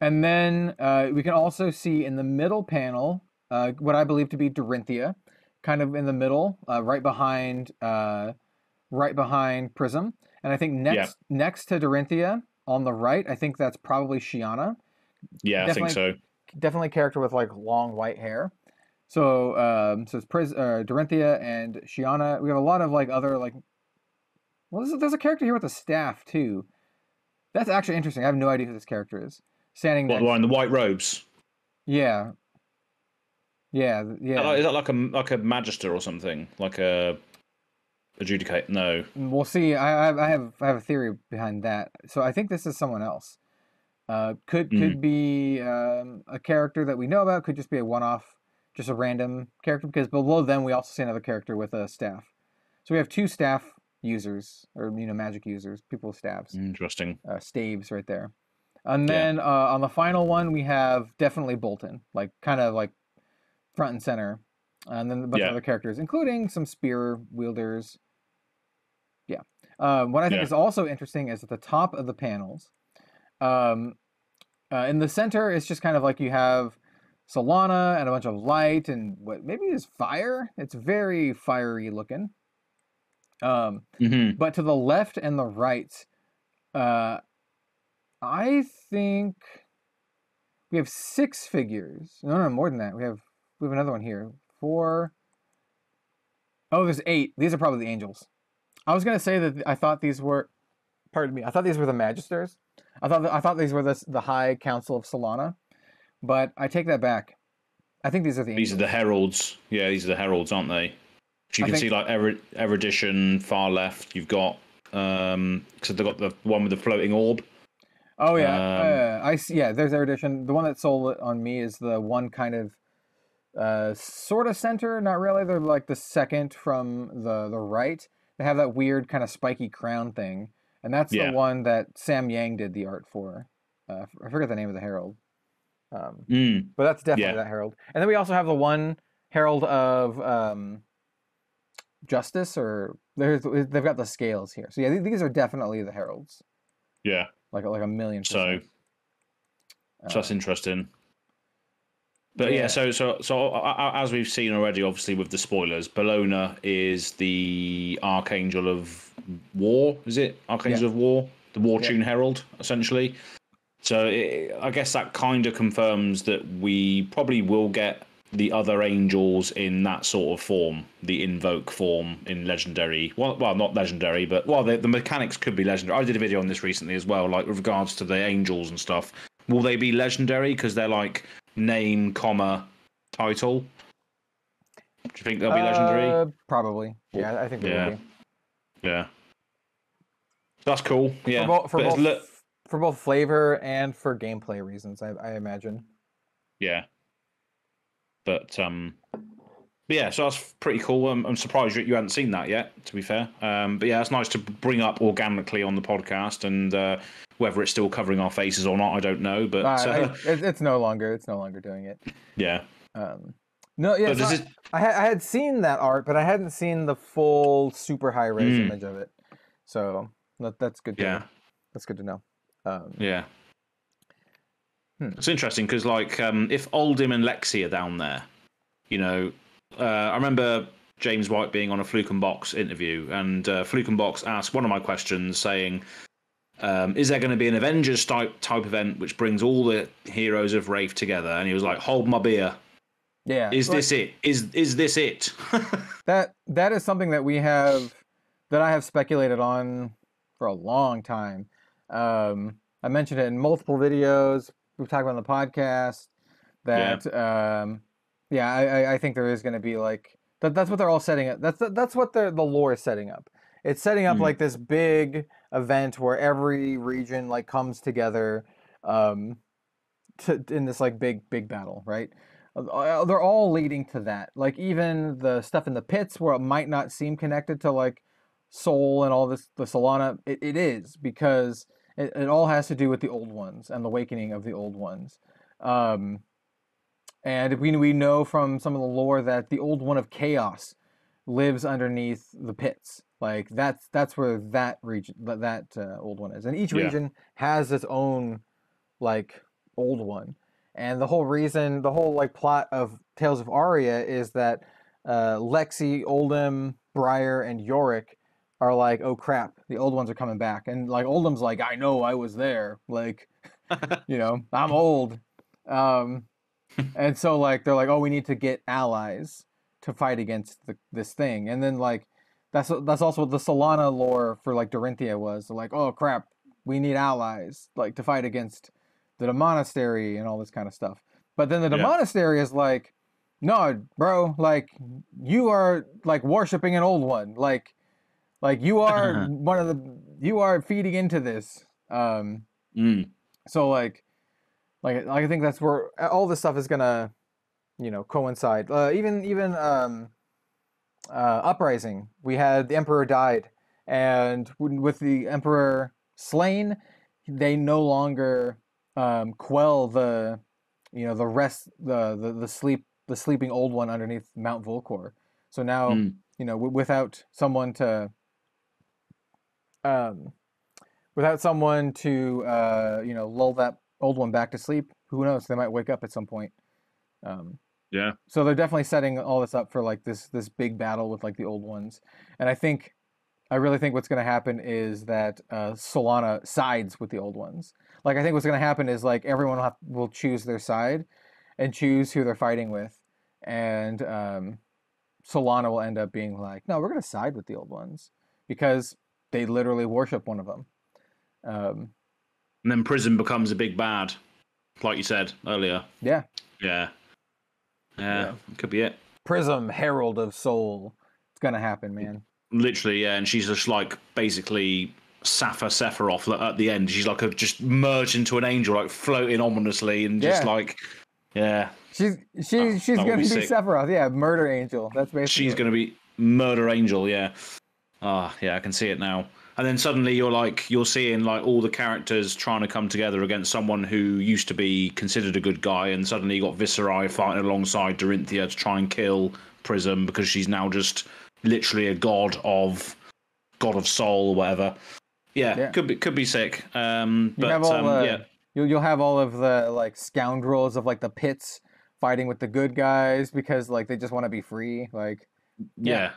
and then uh, we can also see in the middle panel uh, what I believe to be Dorinthea, kind of in the middle, uh, right behind uh, right behind Prism. And I think next next to Dorinthea on the right, I think that's probably Shiyana Yeah, I think so. definitely a character with like long white hair. So um, so it's Pris- uh, Dorinthea and Shiyana. We have a lot of like other like. Well, there's a, there's a character here with a staff too. That's actually interesting. I have no idea who this character is. Standing What, next. the one in the white robes? Yeah. Yeah. Yeah. Is that like a like a magister or something? Like a adjudicate? No. We'll see. I, I have- I have a theory behind that. So I think this is someone else. Uh, could Mm. could be um, a character that we know about. Could just be a one-off, just a random character. Because below them we also see another character with a staff. So we have two staff users, or you know, magic users, people with staves, Interesting. uh, staves right there. And Yeah. then uh, on the final one we have definitely Boltyn, like kind of like front and center. And then a bunch Yeah. of other characters, including some spear wielders. Yeah. Um, what I think Yeah. is also interesting is at the top of the panels, um, uh, in the center, it's just kind of like you have Solana and a bunch of light and what maybe is fire. It's very fiery looking. Um, hmm but to the left and the right, uh, I think we have six figures. No, no, more than that. We have we have another one here. Four. Oh, there's eight. These are probably the angels. I was gonna say that I thought these were. Pardon me. I thought these were the magisters. I thought I thought these were the the High Council of Solana, but I take that back. I think these are the. These are the heralds. Yeah, these are the heralds, aren't they? Which you I can think- see like erudition far left. You've got um, because they've got the one with the floating orb. Oh yeah, Um, uh, I see. Yeah, there's erudition. The one that sold it on me is the one kind of uh, sort of center, not really. They're like the second from the the right. They have that weird kind of spiky crown thing, and that's Yeah. the one that Sam Yang did the art for. Uh, I forget the name of the herald, um, Mm. but that's definitely Yeah. that herald. And then we also have the one herald of um, justice, or there's they've got the scales here. So yeah, these are definitely the heralds, Yeah. like like a million. So, percent. so that's Uh, interesting. But yeah, Yeah. so so so uh, uh, as we've seen already, obviously with the spoilers, Bellona is the archangel of war. Is it archangel of war? the War Yeah. Tune Herald, essentially. So it, I guess that kind of confirms that we probably will get the other angels in that sort of form, the invoke form in legendary. Well, well, not legendary, but well, the, the mechanics could be legendary. I did a video on this recently as well, like with regards to the angels and stuff. Will they be legendary because they're like name, comma, title? Do you think they'll be legendary? Uh, probably. Yeah, I think they Yeah. will be. Yeah. That's cool. Yeah. For, both, for, both, for both flavor and for gameplay reasons, I, I imagine. yeah. But um but yeah, so that's pretty cool. I'm, I'm surprised you, you hadn't seen that yet, to be fair. Um, but yeah, it's nice to bring up organically on the podcast, and uh, whether it's still covering our faces or not, I don't know. But Uh, I, it's no longer. It's no longer doing it. *laughs* yeah, Um, no, yeah. So I, is- I, had, I had seen that art, but I hadn't seen the full super high res Mm. image of it. So that, that's good. To yeah, know. that's good to know. Um, yeah. Hmm. It's interesting because, like, um, if Oldhim and Lexi are down there, you know, uh, I remember James White being on a Fluke and Box interview, and uh, Fluke and Box asked one of my questions, saying, um, "Is there going to be an Avengers type type event which brings all the heroes of Rathe together?" And he was like, "Hold my beer. yeah. Is like- this it? Is is this it?" *laughs* that that is something that we have that I have speculated on for a long time. Um, I mentioned it in multiple videos. We've talked about on the podcast that um, yeah, I, I- think there is going to be like that. That's what they're all setting up. That's that's what the the lore is setting up. It's setting up Mhm. like this big event where every region like comes together um, to in this like big big battle, right? Uh, they're all leading to that. Like even the stuff in the pits where it might not seem connected to like Sol and all this, the Solana, it, it is because it, it all has to do with the old ones and the awakening of the old ones. Um, and we we know from some of the lore that the old one of chaos lives underneath the pits. Like that's that's where that region that that uh, old one is, and each Yeah. region has its own like old one. And the whole reason, the whole like plot of Tales of Aria is that uh, Lexi, Oldhim, Briar, and Yorick are like, oh crap, the old ones are coming back, and like Oldhim's like, I know, I was there, like, *laughs* you know, I'm old, um, *laughs* and so like they're like, oh, we need to get allies to fight against the, this thing, and then like that's that's also what the Solana lore for like Dorinthea was. They're like, oh crap, we need allies like to fight against the monastery and all this kind of stuff. But then the Yeah. monastery is like, no, bro, like you are like worshiping an old one, like like you are *laughs* one of the you are feeding into this. Um, Mm. so like like I think that's where all this stuff is gonna you know coincide. Uh, even even um, uh, uprising, we had the emperor died, and with the emperor slain, they no longer um, quell the you know the rest the, the the sleep the sleeping old one underneath Mount Volcor. So now Mm. you know w- without someone to um without someone to uh you know lull that old one back to sleep who knows they might wake up at some point. Um Yeah. so they're definitely setting all this up for like this this big battle with like the old ones. And i think i really think what's going to happen is that uh solana sides with the old ones. Like i think what's going to happen is like everyone will, have, will choose their side and choose who they're fighting with. And um solana will end up being like no we're going to side with the old ones. Because they literally worship one of them um And then Prism becomes a big bad, like you said earlier. yeah Yeah. Yeah, Yeah. could be it. prism herald of Sol it's going to happen man Literally, yeah. And she's just like basically Safa Sephiroth at the end. She's like a, just merged into an angel, like floating ominously, and just Yeah. like, yeah, She's she, Oh, she's gonna be be. Sephiroth, yeah, murder angel. That's basically. she's going to be murder angel. Yeah. Ah, yeah, I can see it now. And then suddenly you're like you're seeing like all the characters trying to come together against someone who used to be considered a good guy, and suddenly you got Viserai fighting alongside Dorinthea to try and kill Prism because she's now just literally a god of god of Sol or whatever. Yeah, Yeah. could be could be sick. Um, You but have all um, the, yeah, You'll you'll have all of the like scoundrels of like the pits fighting with the good guys because like they just want to be free. Like yeah,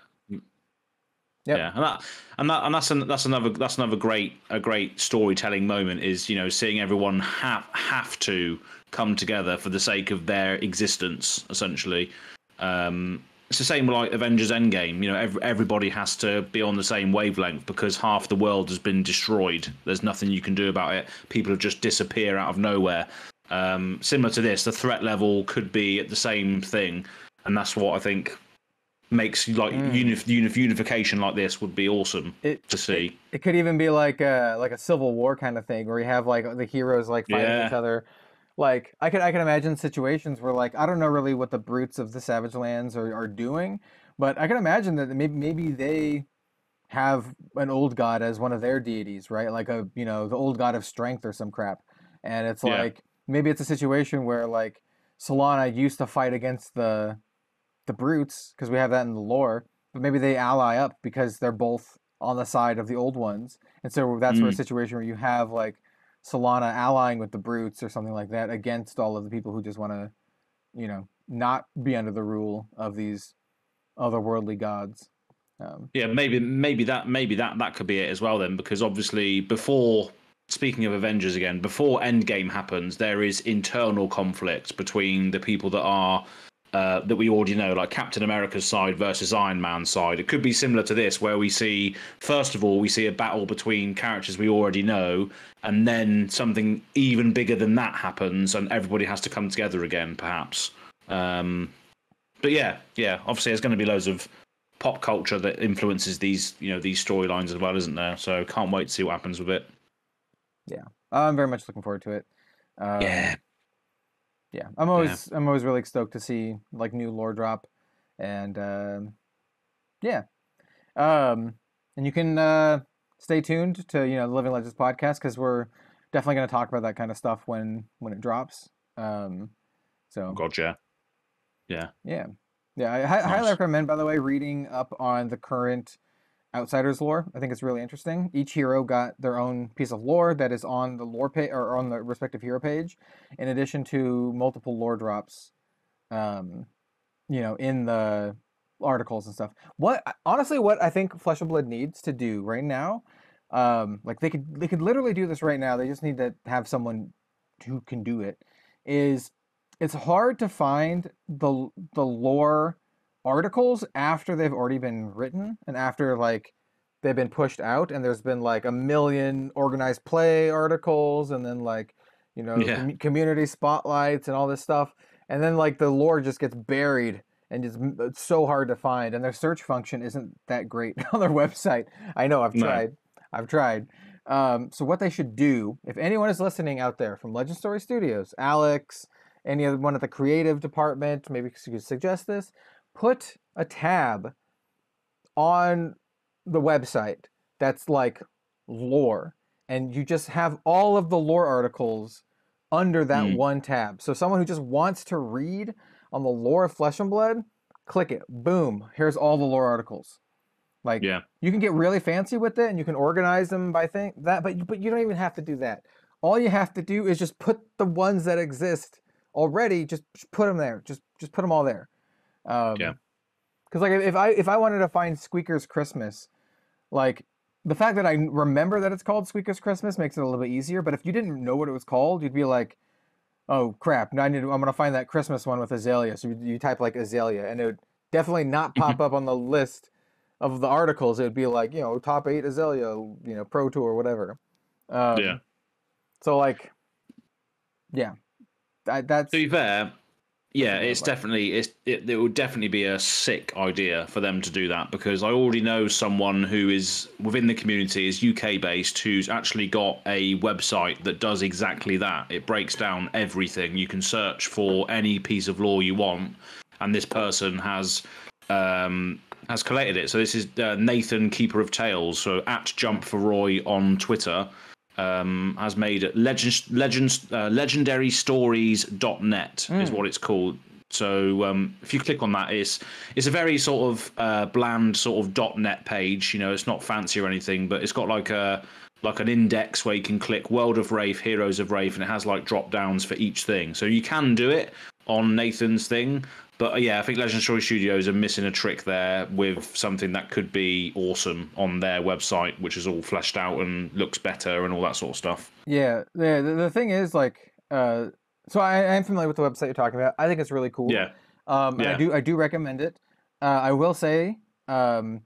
Yep. Yeah, and that and that and that's an, that's another that's another great a great storytelling moment is you know seeing everyone have have to come together for the sake of their existence essentially. Um, it's the same like Avengers Endgame. You know, every, everybody has to be on the same wavelength because half the world has been destroyed. There's nothing you can do about it. People have just disappear out of nowhere. Um, similar to this, the threat level could be at the same thing, and that's what I think makes like hmm. unif- unif- unification like this would be awesome It- to see. It could even be like a like a civil war kind of thing where you have like the heroes like fighting Yeah. each other. Like I can I can imagine situations where like I don't know really what the brutes of the Savage Lands are, are doing, but I can imagine that maybe maybe they have an old god as one of their deities, right? Like a you know the old god of strength or some crap, and it's Yeah. like maybe it's a situation where like Solana used to fight against the the brutes because we have that in the lore, but maybe they ally up because they're both on the side of the old ones, and so that's where a Mm. situation where you have like Solana allying with the brutes or something like that against all of the people who just want to, you know, not be under the rule of these otherworldly gods. Um, Yeah, maybe maybe that maybe that that could be it as well then, because obviously before speaking of Avengers again, before Endgame happens, there is internal conflict between the people that are uh, that we already know, like Captain America's side versus Iron Man's side. It could be similar to this, where we see first of all we see a battle between characters we already know, and then something even bigger than that happens, and everybody has to come together again, perhaps. Um, but yeah, yeah, obviously there's going to be loads of pop culture that influences these you know these storylines as well, isn't there? So can't wait to see what happens with it. Yeah, I'm very much looking forward to it. Um, yeah, I'm always I'm always really stoked to see like new lore drop, and um, yeah, um, and you can uh, stay tuned to you know the Living Legends podcast because we're definitely going to talk about that kind of stuff when when it drops. Um, so God, yeah, yeah, Yeah, yeah. I hi- highly recommend, by the way, reading up on the current Outsiders lore. I think it's really interesting. Each hero got their own piece of lore that is on the lore page or on the respective hero page, in addition to multiple lore drops. Um, you know, in the articles and stuff. What honestly, what I think Flesh and Blood needs to do right now, um, like they could they could literally do this right now. They just need to have someone who can do it. Is it's hard to find the the lore articles after they've already been written and after like they've been pushed out and there's been like a million organized play articles and then like you know Yeah. commu- community spotlights and all this stuff and then like the lore just gets buried and just it's so hard to find and their search function isn't that great *laughs* on their website i know i've No. tried i've tried um, so what they should do if anyone is listening out there from legend story studios alex any other one at the creative department maybe you could suggest this put a tab on the website that's like lore and you just have all of the lore articles under that Mm. one tab. So someone who just wants to read on the lore of flesh and blood click it. Boom. Here's all the lore articles. Like yeah, you can get really fancy with it and you can organize them by thing that but you, but you don't even have to do that. All you have to do is just put the ones that exist already just just put them there. Just just put them all there um, Yeah. because like if i if i wanted to find squeaker's christmas like the fact that i remember that it's called squeaker's christmas makes it a little bit easier but if you didn't know what it was called you'd be like oh crap now i need to, i'm gonna find that christmas one with azalea so you, you type like azalea and it would definitely not pop up on the list of the articles, it would be like, you know, top eight Azalea, you know, Pro Tour, whatever. Um, Yeah. So like, yeah, that, that's To be fair, yeah, it's like- definitely it's it, it would definitely be a sick idea for them to do that because I already know someone who is within the community is UK based who's actually got a website that does exactly that. It breaks down everything. You can search for any piece of lore you want, and this person has um has collated it. So this is uh, Nathan Keeper of Tales. So at Jump for Roy on Twitter um, has made legends, legends, uh, legendarystories.net is what it's called. So um, if you click on that, it's it's a very sort of uh, bland sort of dot .net page. You know, it's not fancy or anything, but it's got like a like an index where you can click World of Rathe, Heroes of Rathe, and it has like drop downs for each thing. So you can do it on Nathan's thing, But uh, yeah, I think Legend Story Studios are missing a trick there with something that could be awesome on their website, which is all fleshed out and looks better and all that sort of stuff. Yeah, yeah. The, the thing is, like, uh, so I, am familiar with the website you're talking about. I think it's really cool. Yeah. Um, I do I do recommend it. Uh, I will say, um,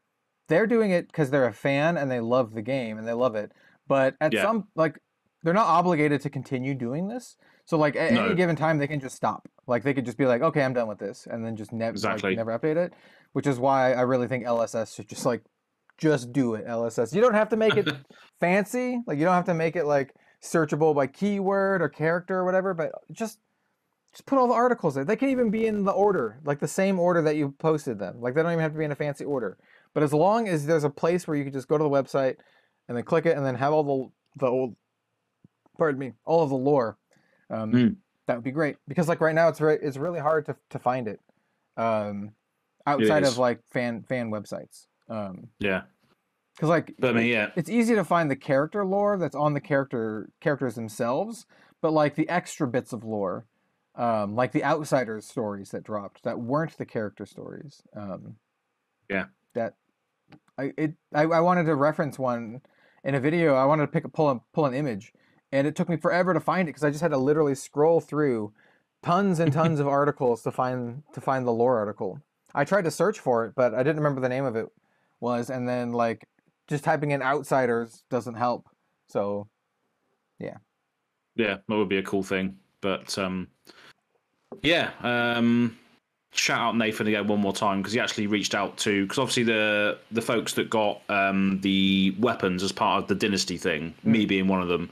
they're doing it because they're a fan and they love the game and they love it. But at Yeah. some like, they're not obligated to continue doing this. So like at No. any given time, they can just stop. Like they could just be like, okay, I'm done with this, and then just never Exactly. like, never update it. Which is why I really think LSS should just like just do it. LSS. You don't have to make it *laughs* fancy. Like you don't have to make it like searchable by keyword or character or whatever. But just just put all the articles there. They can even be in the order, like the same order that you posted them. Like they don't even have to be in a fancy order. But as long as there's a place where you can just go to the website and then click it and then have all the the old, pardon me, all of the lore, um, Mm. that would be great. Because like right now, it's very it's really hard to to find it, um, outside is. of like fan fan websites. Um, Yeah. because like But I mean, yeah. it's easy to find the character lore that's on the character characters themselves, but like the extra bits of lore, um, like the outsiders stories that dropped that weren't the character stories. Um, Yeah. That I it I, I wanted to reference one in a video. I wanted to pick a pull a, pull an image, and it took me forever to find it because I just had to literally scroll through tons and tons of articles to find to find the lore article. I tried to search for it, but I didn't remember the name of it was, and then like just typing in outsiders doesn't help. So Yeah, yeah, that would be a cool thing. But um, yeah, um, shout out Nathan again one more time because he actually reached out to because obviously the the folks that got um, the weapons as part of the dynasty thing, me being one of them.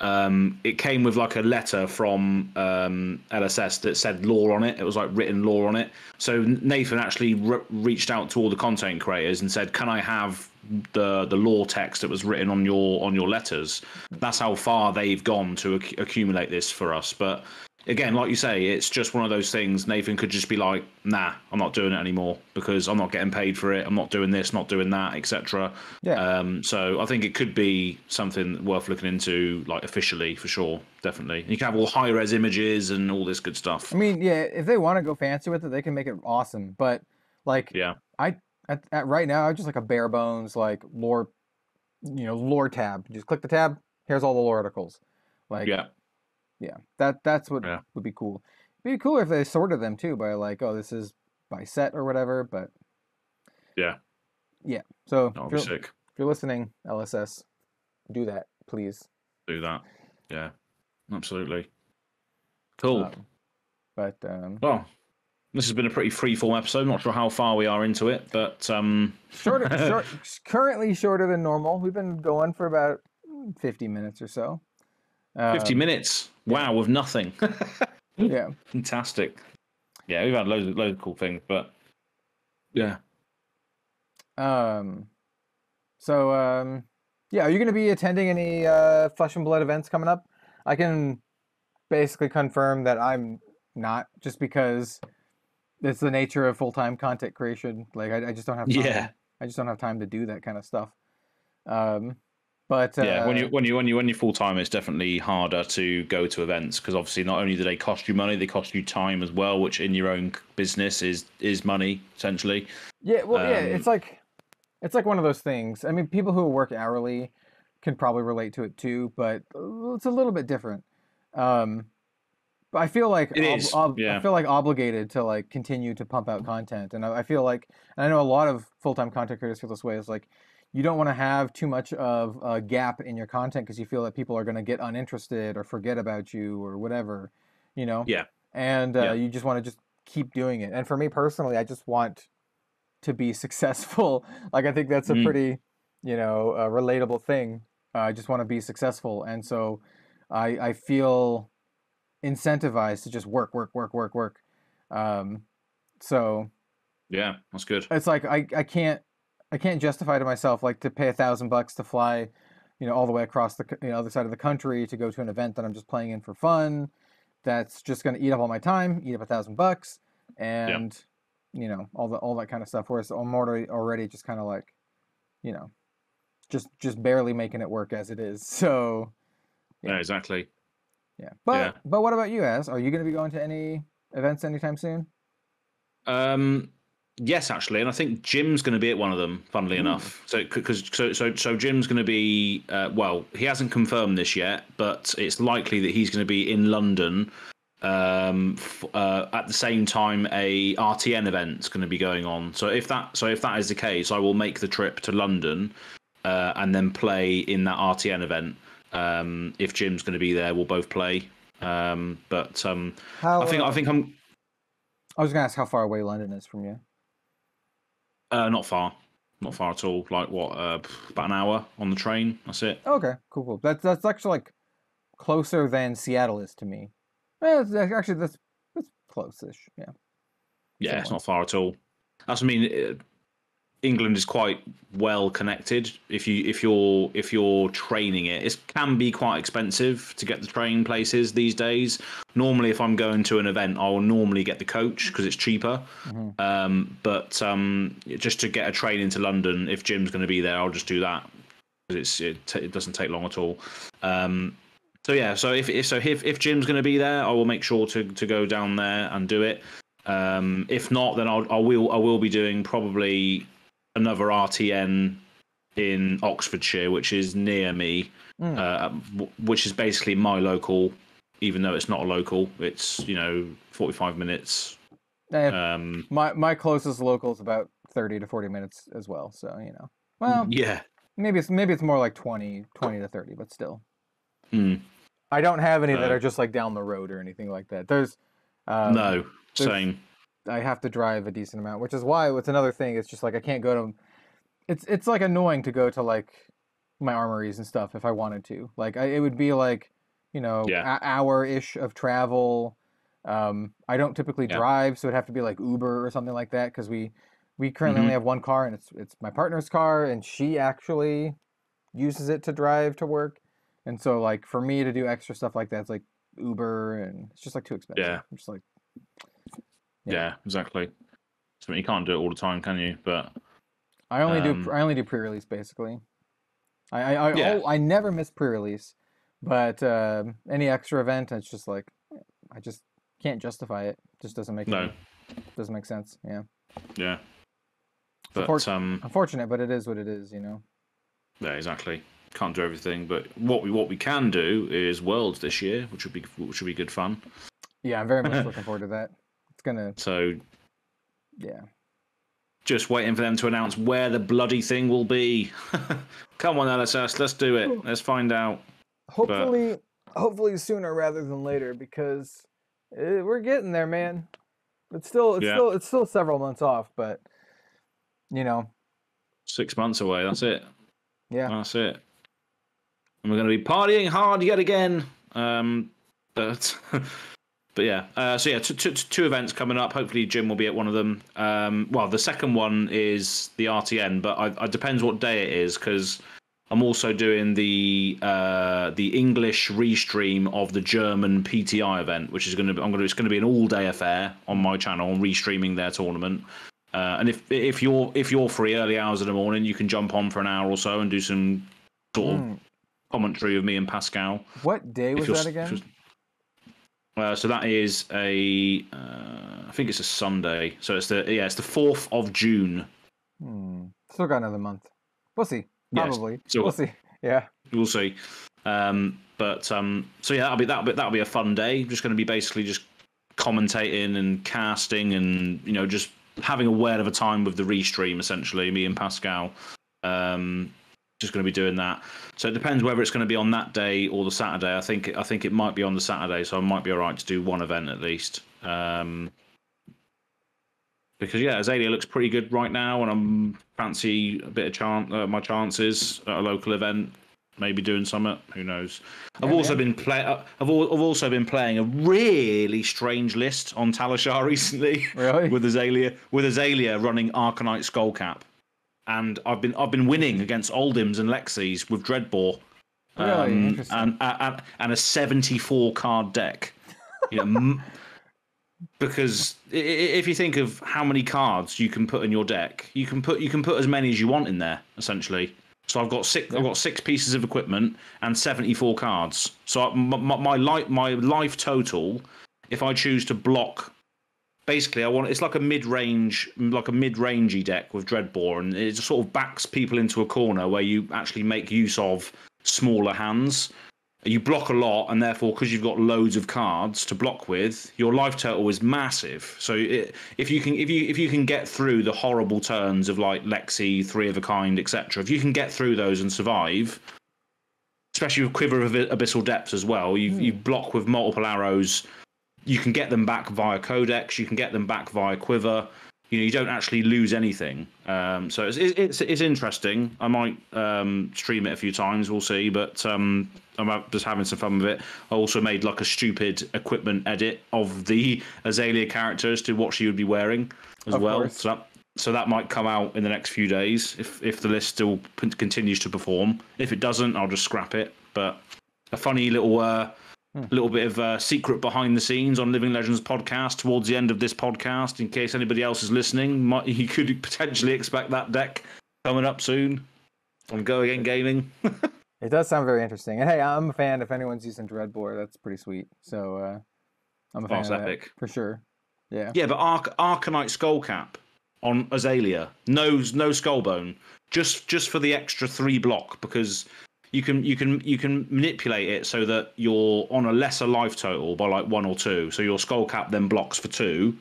Um, it came with like a letter from um, LSS that said lore on it. It was like written lore on it. So Nathan actually re- reached out to all the content creators and said, "Can I have the the lore text that was written on your on your letters?" That's how far they've gone to ac- accumulate this for us. But again, like you say, it's just one of those things. Nathan could just be like, "Nah, I'm not doing it anymore because I'm not getting paid for it. I'm not doing this, not doing that, etc." Yeah. Um, so I think it could be something worth looking into, like officially for sure, definitely. You can have all high res images and all this good stuff. I mean, yeah, if they want to go fancy with it, they can make it awesome. But like, Yeah, I at, at right now, I just like a bare bones like lore, you know, lore tab. Just click the tab. Here's all the lore articles. Like, yeah, yeah, that that's what Yeah. would be cool. It'd be cool if they sorted them too by like, oh, this is by set or whatever. But yeah. yeah, so if you're, sick. if you're listening, LSS, do that, please. Do that. Yeah, absolutely. Cool. Um, but um, well, this has been a pretty free-form episode. Not sure how far we are into it, but um, shorter, *laughs* short, currently shorter than normal. We've been going for about 50 minutes or so. 50 Um, minutes. Wow, with nothing. *laughs* Yeah. Fantastic. Yeah, we've had loads of, loads of cool things, but yeah. Um. So um, yeah, are you going to be attending any uh, Flesh and Blood events coming up? I can basically confirm that I'm not, just because it's the nature of full time content creation. Like I, I just don't have time. Yeah. I just don't have time to do that kind of stuff. Um, but uh, yeah, when you when you when you when you're full time, it's definitely harder to go to events because obviously not only do they cost you money, they cost you time as well, which in your own business is is money essentially. Yeah, well, yeah, Um, it's like it's like one of those things. I mean, people who work hourly can probably relate to it too, but uh, it's a little bit different. Um, but I feel like ob- ob- I feel like obligated to like continue to pump out content, and I, I feel like, and I know a lot of full time content creators feel this way. Is like you don't want to have too much of a gap in your content because you feel that people are going to get uninterested or forget about you or whatever, you know. Yeah. And uh, Yeah. you just want to just keep doing it. And for me personally, I just want to be *laughs* successful. Like I think that's a Mm. pretty, you know, uh, relatable thing. Uh, I just want to be successful, and so I I feel incentivized to just work, work, work, work, work. Um, so Yeah, that's good. it's like I, I can't I can't justify to myself like to pay a thousand bucks to fly, you know, all the way across the you know, other side of the country to go to an event that I'm just playing in for fun. That's just going to eat up all my time, eat up a thousand bucks, and you know all the all that kind of stuff. Whereas I'm already already just kind of like, you know, just just barely making it work as it is. *laughs* So Yeah, Yeah. exactly. yeah, but Yeah. but what about you, As? Are you going to be going to any events anytime soon? Um, yes, actually, and I think Jim's going to be at one of them. Funnily enough, so because so so so Jim's going to be uh, well, he hasn't confirmed this yet, but it's likely that he's going to be in London um f- uh, at the same time a RTN event's going to be going on so if that so if that is the case I will make the trip to London uh, and then play in that RTN event um if Jim's going to be there we'll both play um but um How, I think I think I'm I was gonna ask how far away London is from you. Uh not far not far at all like what uh about an hour on the train that's it Okay, cool, cool. That's that's actually like closer than Seattle is to me. Eh, actually that's that's close-ish. Yeah. Yeah, it's not far at all. That's I mean, uh, England is quite well connected. If you if you're if you're training it, it can be quite expensive to get the train places these days. Normally, if I'm going to an event, I will normally get the coach because it's cheaper. Mhm. Um, but um, just to get a train into London, if Jim's going to be there, I'll just do that because it's it, t- it doesn't take long at all. Um, so yeah, so if, if so if if Jim's going to be there, I will make sure to to go down there and do it. Um, if not, then I'll, I will I will be doing probably another RTN in Oxfordshire, which is near me, Mm. uh, which is basically my local. Even though it's not a local, it's you know forty five minutes. Eh, Um, my my closest local is about thirty to forty minutes as well. So you know, well, yeah, maybe it's maybe it's more like 20, 20 to thirty, but still. Mm, I don't have any that Uh, are just like down the road or anything like that. There's um, no, there's- same. I have to drive a decent amount, which is why it's another thing. It's just like I can't go to. It's it's like annoying to go to like my armories and stuff if I wanted to. Like I, it would be like you know Yeah. hour ish of travel. Um, I don't typically Yeah. drive, so it'd have to be like Uber or something like that because we we currently Mhm. only have one car and it's it's my partner's car and she actually uses it to drive to work. And so like for me to do extra stuff like that, it's like Uber and it's just like too expensive. Yeah. I'm just like Yeah, yeah. exactly. So you can't do it all the time, can you? But I only do Um, pr- I only do pre-release basically. I I I, Yeah. al- I never miss pre-release, but um, any extra event, it's just like I just can't justify it. Just doesn't make no, any- doesn't make sense. Yeah, yeah. But um, unfortunate, but it is what it is. You know. yeah, exactly. Can't do everything, but what we what we can do is Worlds this year, which would be which would be good fun. Yeah, I'm very much *laughs* looking forward to that. It's gonna So yeah. just waiting for them to announce where the bloody thing will be. *laughs* Come on, LSS, let's do it. Let's find out. Hopefully, hopefully sooner rather than later because eh, we're getting there, man. It's still it's Yeah. still it's still several months off, but you know, Six months away. That's it. yeah. That's it. And we're going to be partying hard yet again. Um, but *laughs* but yeah. Uh, so yeah, two events coming up. Hopefully Jim will be at one of them. Um, well, the second one is the RTN, but I, it depends what day it is because I'm also doing the uh, the English restream of the German PTI event, which is going to be I'm going to it's going to be an all day affair on my channel, restreaming their tournament. Uh, and if if you're if you're free early hours of the morning, you can jump on for an hour or so and do some sort of Mm. commentary of me and Pascal. What day was that again? Uh, so that is a, uh, I think it's a Sunday. So it's the yeah, it's the fourth of June. Hmm. Still got another month. We'll see. Yes, Probably. still we'll see. Yeah. We'll see. Um, but um, so yeah, that'll be that'll be that'll be a fun day. Just going to be basically just commentating and casting and you know just having a word of a time with the restream essentially. Me and Pascal. Um, just going to be doing that. So it depends whether it's going to be on that day or the Saturday. I think I think it might be on the Saturday, so I might be alright to do one event at least. Um, because yeah, Azalea looks pretty good right now, and I'm fancy a bit of chance uh, my chances at a local event. Maybe doing something. Who knows? I've Yeah, also man. been play. uh, I've, al- I've also been playing a really strange list on Talishar *laughs* recently Really? with Azalea with Azalea running Arcanite Skullcap, and I've been I've been winning against Oldhims and Lexis with Dreadbore, Really? Um, and, and and a seventy four card deck. You know, because if you think of how many cards you can put in your deck, you can put you can put as many as you want in there essentially. So I've got six. I've got six pieces of equipment and seventy-four cards. So I- my my, my life my life total, if I choose to block basically I want it's like a mid-range, like a mid-rangey deck with Dreadbore, and it sort of backs people into a corner where you actually make use of smaller hands. You block a lot, and therefore, because you've got loads of cards to block with, your life total is massive. So, it, if you can, if you if you can get through the horrible turns of like Lexi, Three of a Kind, etc., if you can get through those and survive, especially with Quiver of Abyssal Depths as well, you mm. you block with multiple arrows. You can get them back via Codex. You can get them back via Quiver. You know, you don't actually lose anything. Um, so it's, it's it's interesting. I might um, stream it a few times. We'll see. But um, I'm just having some fun with it. I also made like a stupid equipment edit of the Azalea characters to what she would be wearing as of well. Course. So that, so that might come out in the next few days if if the list still continues to perform. If it doesn't, I'll just scrap it. But a funny little uh, hmm. little bit of uh, secret behind the scenes on Living Legends podcast towards the end of this podcast, in case anybody else is listening. Might, *laughs* you could potentially expect that deck coming up soon on Go Again Gaming. *laughs* it does sound very interesting, and hey, I'm a fan. If anyone's using Dreadbore, that's pretty sweet. So uh, I'm a fan oh, of epic. that for sure. Yeah. Yeah, but Arc- Arcanite Skullcap on Azalea. No, no skullbone. Just just for the extra three block because you can you can you can manipulate it so that you're on a lesser life total by like one or two. So your skull cap then blocks for two,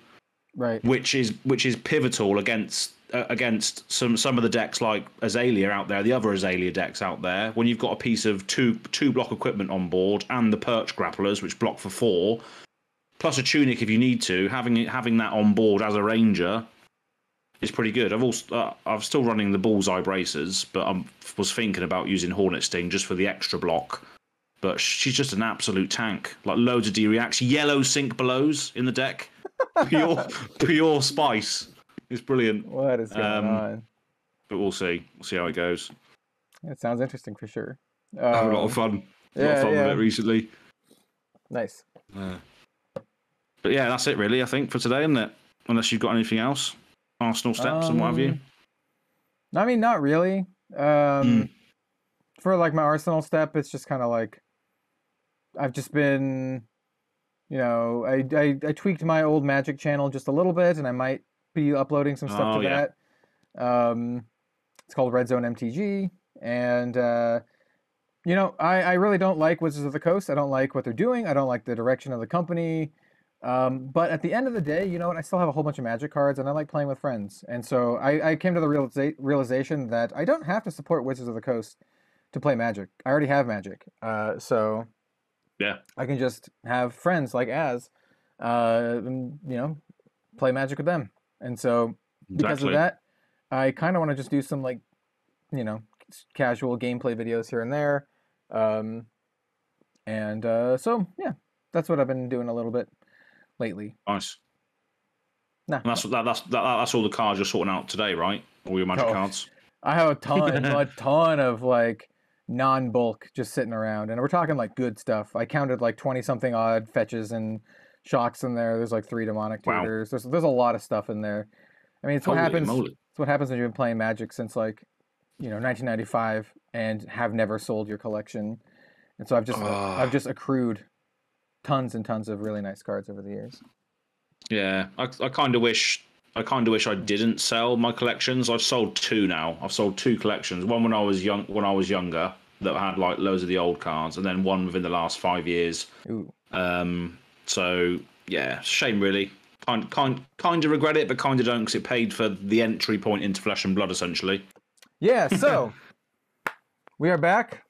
right? Which is which is pivotal against uh, against some some of the decks like Azalea out there, the other Azalea decks out there. When you've got a piece of two two block equipment on board and the perch grapplers which block for four, plus a tunic if you need to, having having that on board as a ranger is pretty good. I've also uh, I'm still running the bullseye braces, but I was thinking about using Hornet Sting just for the extra block. But she's just an absolute tank. Like loads of D reacts, yellow sink belows in the deck, *laughs* pure pure spice. It's brilliant. What is going um, on? But we'll see. We'll see how it goes. It sounds interesting for sure. Um, I had a lot of fun. A lot of fun yeah. with it recently. Nice. Uh, but yeah, that's it really. I think for today, isn't it? Unless you've got anything else. Arsenal steps um, and what have you? Um, I mean, not really. Um, mm. For like my Arsenal step, it's just kind of like I've just been, you know, I, I, I tweaked my old Magic channel just a little bit, and I might be uploading some stuff oh, to yeah. that. Um, it's called Red Zone MTG, and uh, you know, I, I really don't like Wizards of the Coast. I don't like what they're doing. I don't like the direction of the company. Um, but at the end of the day, you know what? I still have a whole bunch of magic cards and I like playing with friends. And so I, I came to the realiza- realization that I don't have to support Wizards of the Coast to play magic. I already have magic. Uh, so yeah, I can just have friends like Az, uh, and, you know, play magic with them. And so because exactly. of that, I kind of want to just do some like, you know, casual gameplay videos here and there. Um, and uh, so yeah, that's what I've been doing a little bit lately. Nice. Nah. And that's that, that's that, that's all the cards you're sorting out today, right? All your magic oh, cards. I have a ton, *laughs* a ton of like non-bulk just sitting around, and we're talking like good stuff. I counted like twenty something odd fetches and shocks in there. There's like three demonic tutors. Wow. There's there's a lot of stuff in there. I mean, it's Holy what happens. Moly. It's what happens when you've been playing Magic since like you know 1995 and have never sold your collection. And so I've just uh. I've just accrued tons and tons of really nice cards over the years. Yeah, I, I kind of wish I kind of wish I didn't sell my collections. I've sold two now. I've sold two collections. One when I was young, when I was younger, that had like loads of the old cards, and then one within the last five years. Ooh. Um. So yeah, shame really. Kind kind kind of regret it, but kind of don't because it paid for the entry point into Flesh and Blood essentially. Yeah. So *laughs* we are back.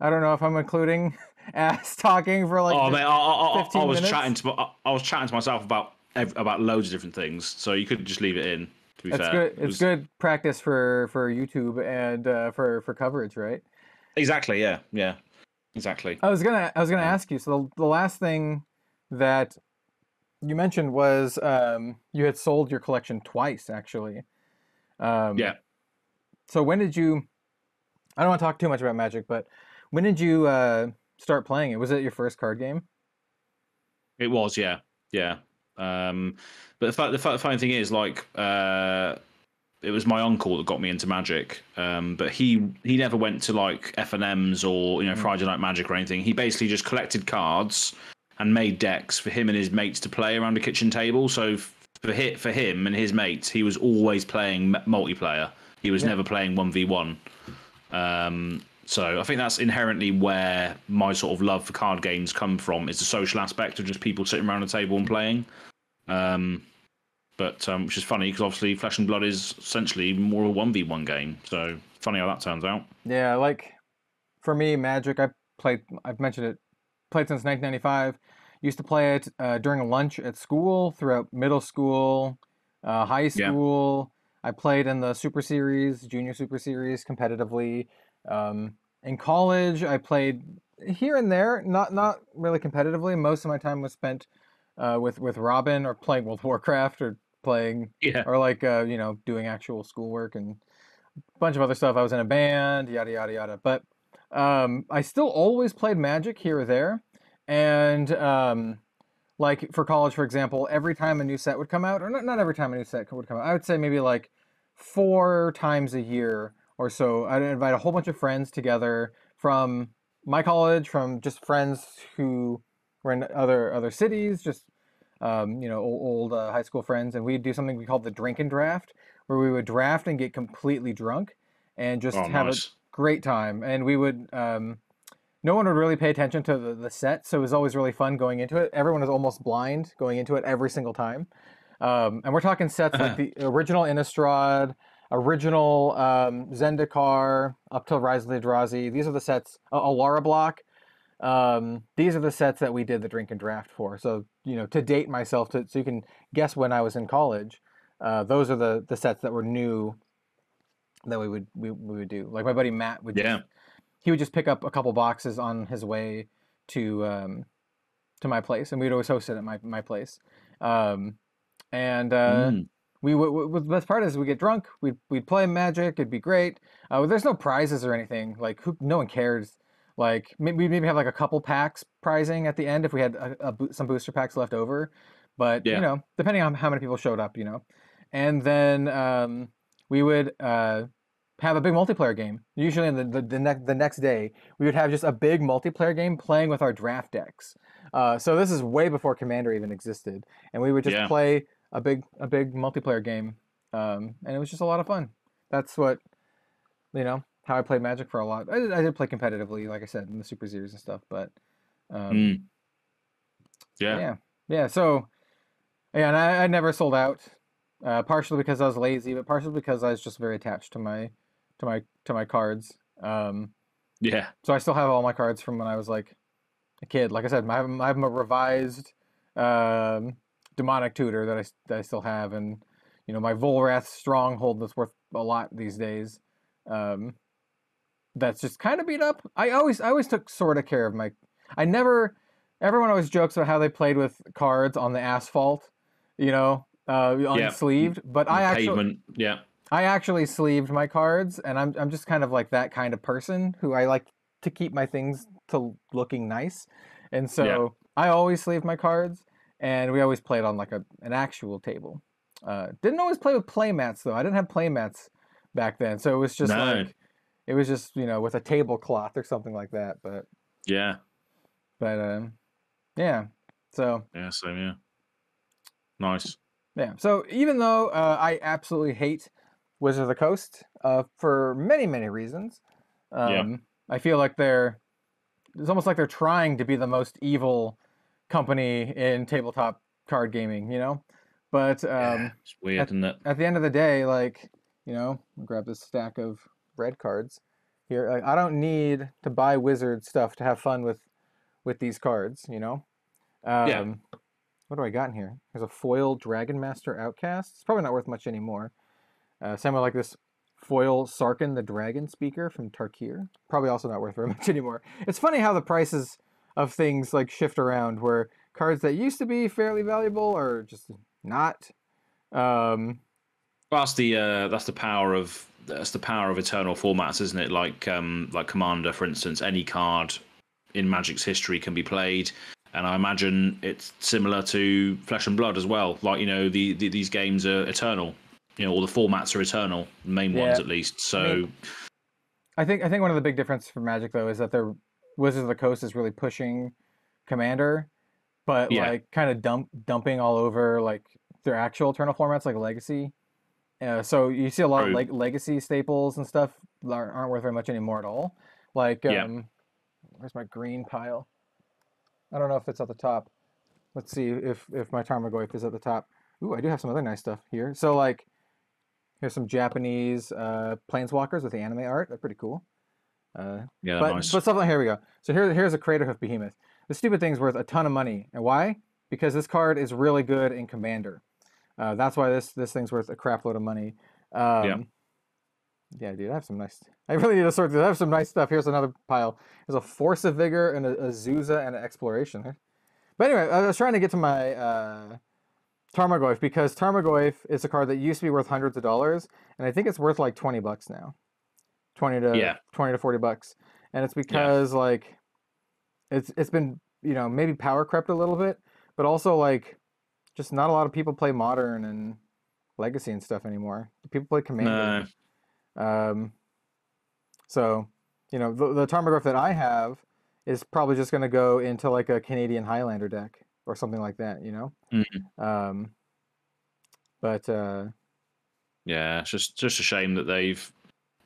I don't know if I'm including ass *laughs* talking for like. Oh man, I, I, I, I was minutes. chatting to I was chatting to myself about about loads of different things, so you could just leave it in. To be That's fair, good. It's it was... good practice for for YouTube and uh, for for coverage, right? Exactly. Yeah. Yeah. Exactly. I was gonna I was gonna ask you. So the, the last thing that you mentioned was um, you had sold your collection twice, actually. Um, yeah. So when did you? I don't want to talk too much about Magic, but when did you uh, start playing it? Was it your first card game? It was, yeah, yeah. Um, but the, the, the funny thing is, like, uh, it was my uncle that got me into Magic. Um, but he he never went to like F and M's or you know mm. Friday Night Magic or anything. He basically just collected cards and made decks for him and his mates to play around a kitchen table. So for hit for him and his mates, he was always playing multiplayer. He was yeah. never playing one v one. Um, so I think that's inherently where my sort of love for card games come from. Is the social aspect of just people sitting around a table and playing. Um, but um, which is funny because obviously Flesh and Blood is essentially more of a one v one game. So funny how that turns out. Yeah, like for me, Magic. I played. I've mentioned it. Played since 1995. Used to play it uh, during lunch at school, throughout middle school, uh, high school. Yeah. I played in the Super Series, Junior Super Series, competitively. Um, in college, I played here and there, not not really competitively. Most of my time was spent uh, with with Robin or playing World of Warcraft or playing yeah. or like uh, you know doing actual schoolwork and a bunch of other stuff. I was in a band, yada yada yada. But um, I still always played Magic here or there. And um, like for college, for example, every time a new set would come out, or not, not every time a new set would come out, I would say maybe like four times a year or so, I'd invite a whole bunch of friends together from my college, from just friends who were in other other cities, just um, you know old, old uh, high school friends, and we'd do something we called the drink and draft, where we would draft and get completely drunk and just oh, have nice. a great time. And we would um, no one would really pay attention to the, the set, so it was always really fun going into it. Everyone was almost blind going into it every single time. Um, and we're talking sets like *laughs* the original Innistrad, original um, Zendikar, up till Rise of the Eldrazi. These are the sets, uh, Alara block. Um, these are the sets that we did the drink and draft for. So, you know, to date myself, to, so you can guess when I was in college, uh, those are the, the sets that were new that we would we, we would do. Like my buddy Matt would yeah. Just, he would just pick up a couple boxes on his way to um, to my place, and we'd always host it at my my place. Um, and uh, mm. We would. The best part is we get drunk. We'd we'd play Magic. It'd be great. Uh, there's no prizes or anything. Like who, no one cares. Like maybe maybe have like a couple packs prizing at the end if we had a, a, some booster packs left over. But yeah. you know, depending on how many people showed up, you know, and then um, we would uh, have a big multiplayer game. Usually, in the the, the, ne- the next day, we would have just a big multiplayer game playing with our draft decks. Uh, so this is way before Commander even existed, and we would just yeah. play a big a big multiplayer game, um, and it was just a lot of fun. That's what you know how I played Magic for a lot. I did, I did play competitively, like I said, in the Super Series and stuff, but um, mm. yeah, yeah, yeah. So yeah, and I, I never sold out. Uh, partially because I was lazy, but partially because I was just very attached to my to my to my cards. Um, yeah. So I still have all my cards from when I was like a kid. Like I said, I have, I have a revised um, demonic tutor that I that I still have, and you know my Volrath stronghold that's worth a lot these days. Um, that's just kind of beat up. I always I always took sort of care of my. I never. Everyone always jokes about how they played with cards on the asphalt, you know, uh, unsleeved. Yeah. But I actually, pavement. yeah, I actually sleeved my cards, and I'm I'm just kind of like that kind of person who I like to keep my things to looking nice, and so yeah. I always sleeve my cards, and we always played on like a an actual table. Uh, didn't always play with playmats though. I didn't have playmats back then, so it was just no. like it was just you know with a tablecloth or something like that. But yeah, but um, yeah. So yeah, same yeah. Nice. Yeah. So even though uh, I absolutely hate Wizard of the Coast uh, for many, many reasons. Um, yeah. I feel like they're it's almost like they're trying to be the most evil company in tabletop card gaming, you know. But um, yeah, it's weird, at, isn't it? At the end of the day, like you know, grab this stack of red cards here. Like, I don't need to buy wizard stuff to have fun with with these cards, you know. Um, yeah. What do I got in here? There's a foil Dragon Master Outcast. It's probably not worth much anymore. Uh, same with like this foil Sarkhan the Dragon speaker from Tarkir. Probably also not worth very *laughs* much anymore. It's funny how the prices of things like shift around where cards that used to be fairly valuable are just not. Um, that's the uh, that's the power of that's the power of eternal formats, isn't it? Like um, like Commander, for instance, any card in Magic's history can be played, and I imagine it's similar to Flesh and Blood as well. Like you know, the, the these games are eternal you know all the formats are eternal main yeah. ones at least so I, mean, I, think i think one of the big differences for magic though is that their wizards of the coast is really pushing commander but Yeah. like kind of dump dumping all over like their actual Eternal formats like Legacy. Uh, so you see a lot True. of like Legacy staples and stuff aren't, aren't worth very much anymore at all. Like, Yeah. um, where's my green pile? I don't know if it's at the top. Let's see if if my Tarmogoyf is at the top. Ooh, I do have some other nice stuff here. So like, here's some Japanese uh, planeswalkers with the anime art. They're pretty cool. Uh, Yeah, but nice. but stuff like here we go. So here here's a Crater Hoof Behemoth. The stupid thing's worth a ton of money, and why? Because this card is really good in Commander. Uh, that's why this this thing's worth a crap load of money. Um, yeah, dude, I have some nice. I really need to sort through. I have some nice stuff. Here's another pile. There's a Force of Vigor and a, a Zuza and an Exploration. But anyway, I was trying to get to my uh, Tarmogoyf because Tarmogoyf is a card that used to be worth hundreds of dollars, and I think it's worth like twenty bucks now, twenty to Yeah. twenty to forty bucks, and it's because like it's it's been you know maybe power crept a little bit, but also like just not a lot of people play modern and legacy and stuff anymore. People play commander. No. Um, so, you know, the, the Tarmogoyf that I have is probably just going to go into like a Canadian Highlander deck or something like that, you know? Um, but, uh, Yeah, it's just just a shame that they've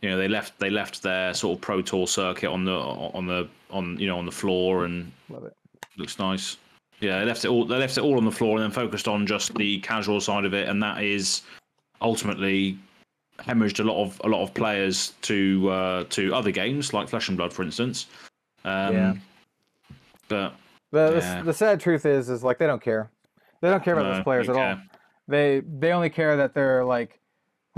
you know they left they left their sort of pro tour circuit on the on the on you know on the floor and love it. looks nice. Yeah, they left it all they left it all on the floor and then focused on just the casual side of it, and that is ultimately hemorrhaged a lot of a lot of players to uh, to other games like Flesh and Blood, for instance. Um, Yeah. But The, the Yeah. s the, sad truth is, is like they don't care. They don't care about No, those players at don't all. They they only care that they're like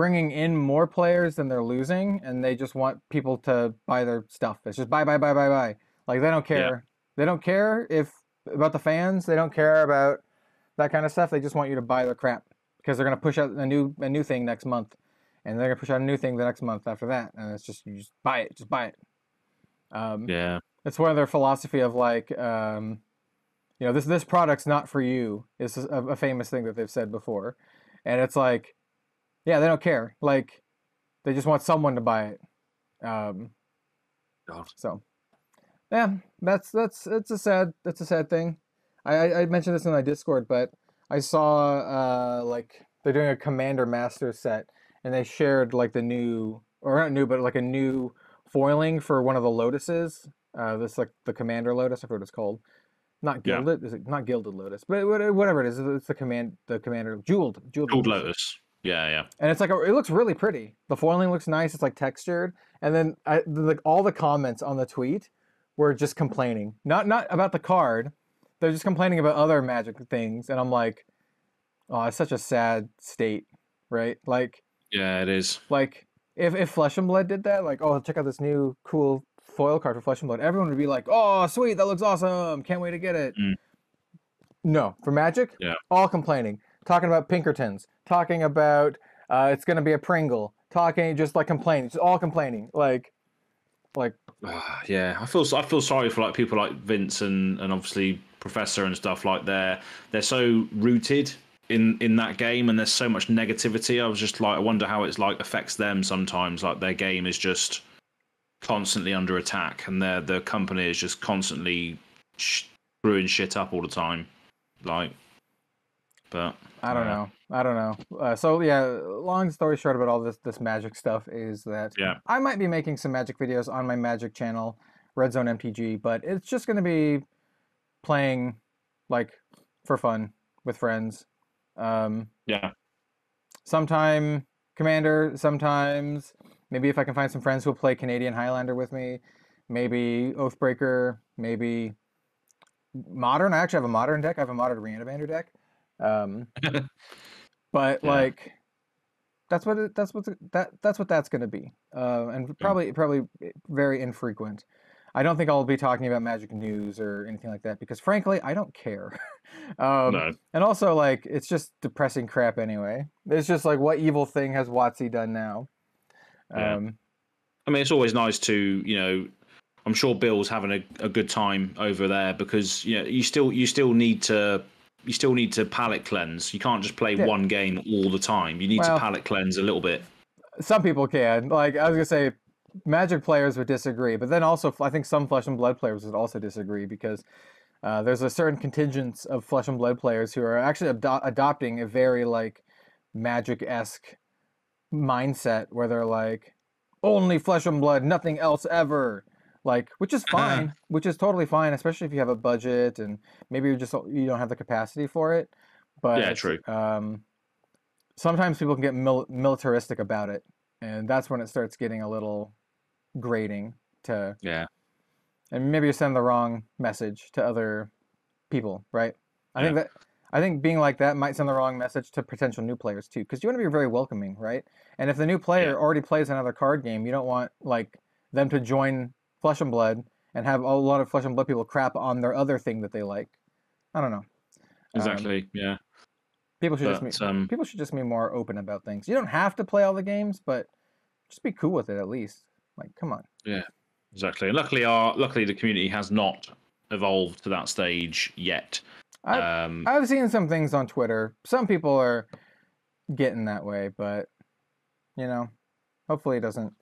bringing in more players than they're losing, and they just want people to buy their stuff. It's just buy, buy, buy, buy, buy. Like they don't care. They don't care if about the fans. They don't care about that kind of stuff. They just want you to buy their crap because they're gonna push out a new a new thing next month, and they're gonna push out a new thing the next month after that, and it's just you just buy it, just buy it. Um, yeah, it's one of their philosophy of like um, you know this this product's not for you is a, a famous thing that they've said before and it's like yeah they don't care. Like they just want someone to buy it. Um, so yeah that's that's it's a sad that's a sad thing. I, I mentioned this in my discord but i saw uh like they're doing a commander master set and they shared like the new or not new but like a new foiling for one of the lotuses uh this like the commander lotus i forget what it's called. Not Yeah. gilded is it not gilded lotus but whatever it is it's the command the commander jeweled jeweled, Gold lotus. Lotus. Yeah, yeah. and it's like a, it looks really pretty. The foiling looks nice. It's like textured, and then I, the, like all the comments on the tweet were just complaining, not not about the card. They're just complaining about other magic things, and I'm like, oh, it's such a sad state, right? Like Yeah, it is. like if if Flesh and Blood did that, like oh check out this new cool foil card for Flesh and Blood, everyone would be like, oh sweet, that looks awesome, can't wait to get it. Mm. No, for Magic, Yeah. all complaining, talking about Pinkertons, talking about uh, it's gonna be a Pringle, talking just like complaining, just all complaining, like like Ah, yeah, I feel I feel sorry for like people like Vince and and obviously Professor and stuff like they're they're so rooted in in that game and there's so much negativity. I was just like I wonder how it's like affects them sometimes. Like their game is just constantly under attack and their the company is just constantly sh- screwing shit up all the time. Like, but I don't yeah. know. I don't know. Uh, so yeah, long story short about all this this magic stuff is that Yeah. I might be making some magic videos on my magic channel, Red Zone MTG, but it's just going to be playing like for fun with friends. Um, Yeah, sometime Commander, sometimes maybe if I can find some friends who'll play Canadian Highlander with me, maybe Oathbreaker, maybe Modern. I actually have a Modern deck. I have a Modern Reanimator deck. Um, *laughs* but Yeah. like that's what it, that's what that that's what that's going to be. Uh, and probably probably very infrequent. I don't think I'll be talking about Magic news or anything like that because frankly, I don't care. *laughs* um, no, and also, like, it's just depressing crap anyway. It's just like, what evil thing has Watsy done now? Yeah. Um, I mean, it's always nice to, you know, I'm sure Bill's having a, a good time over there because you know you still you still need to you still need to palate cleanse. You can't just play Yeah. one game all the time. You need Well- to palate cleanse a little bit. some people can. Like, I was gonna say, Magic players would disagree, but then also, I think some Flesh and Blood players would also disagree because uh, there's a certain contingent of Flesh and Blood players who are actually ado- adopting a very like magic esque mindset where they're like, only Flesh and Blood, nothing else ever. Like, which is *laughs* fine, which is totally fine, especially if you have a budget and maybe you're just you don't have the capacity for it. But Yeah, true. Um, sometimes people can get mil- militaristic about it, and that's when it starts getting a little grating to Yeah. and maybe you send the wrong message to other people, right? I think that I think being like that might send the wrong message to potential new players too, because you want to be very welcoming, right? And if the new player Yeah. already plays another card game, you don't want like them to join Flesh and Blood and have a lot of Flesh and Blood people crap on their other thing that they like. I don't know. Um, Exactly. yeah. people should just be um, people should just be more open about things. You don't have to play all the games, but just be cool with it at least. Like, come on. Yeah. Exactly. And luckily, our luckily the community has not evolved to that stage yet. I- um, I've seen some things on Twitter. Some people are getting that way, but you know, hopefully it doesn't.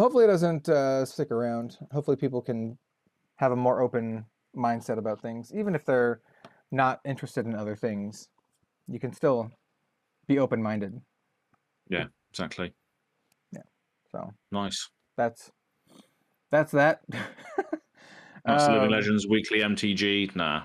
Hopefully it doesn't uh, stick around. Hopefully people can have a more open mindset about things, even if they're not interested in other things. You can still be open-minded. Yeah, exactly. Yeah. So Nice. that's that's that. That's the Living Um, Legends Weekly MTG. Nah.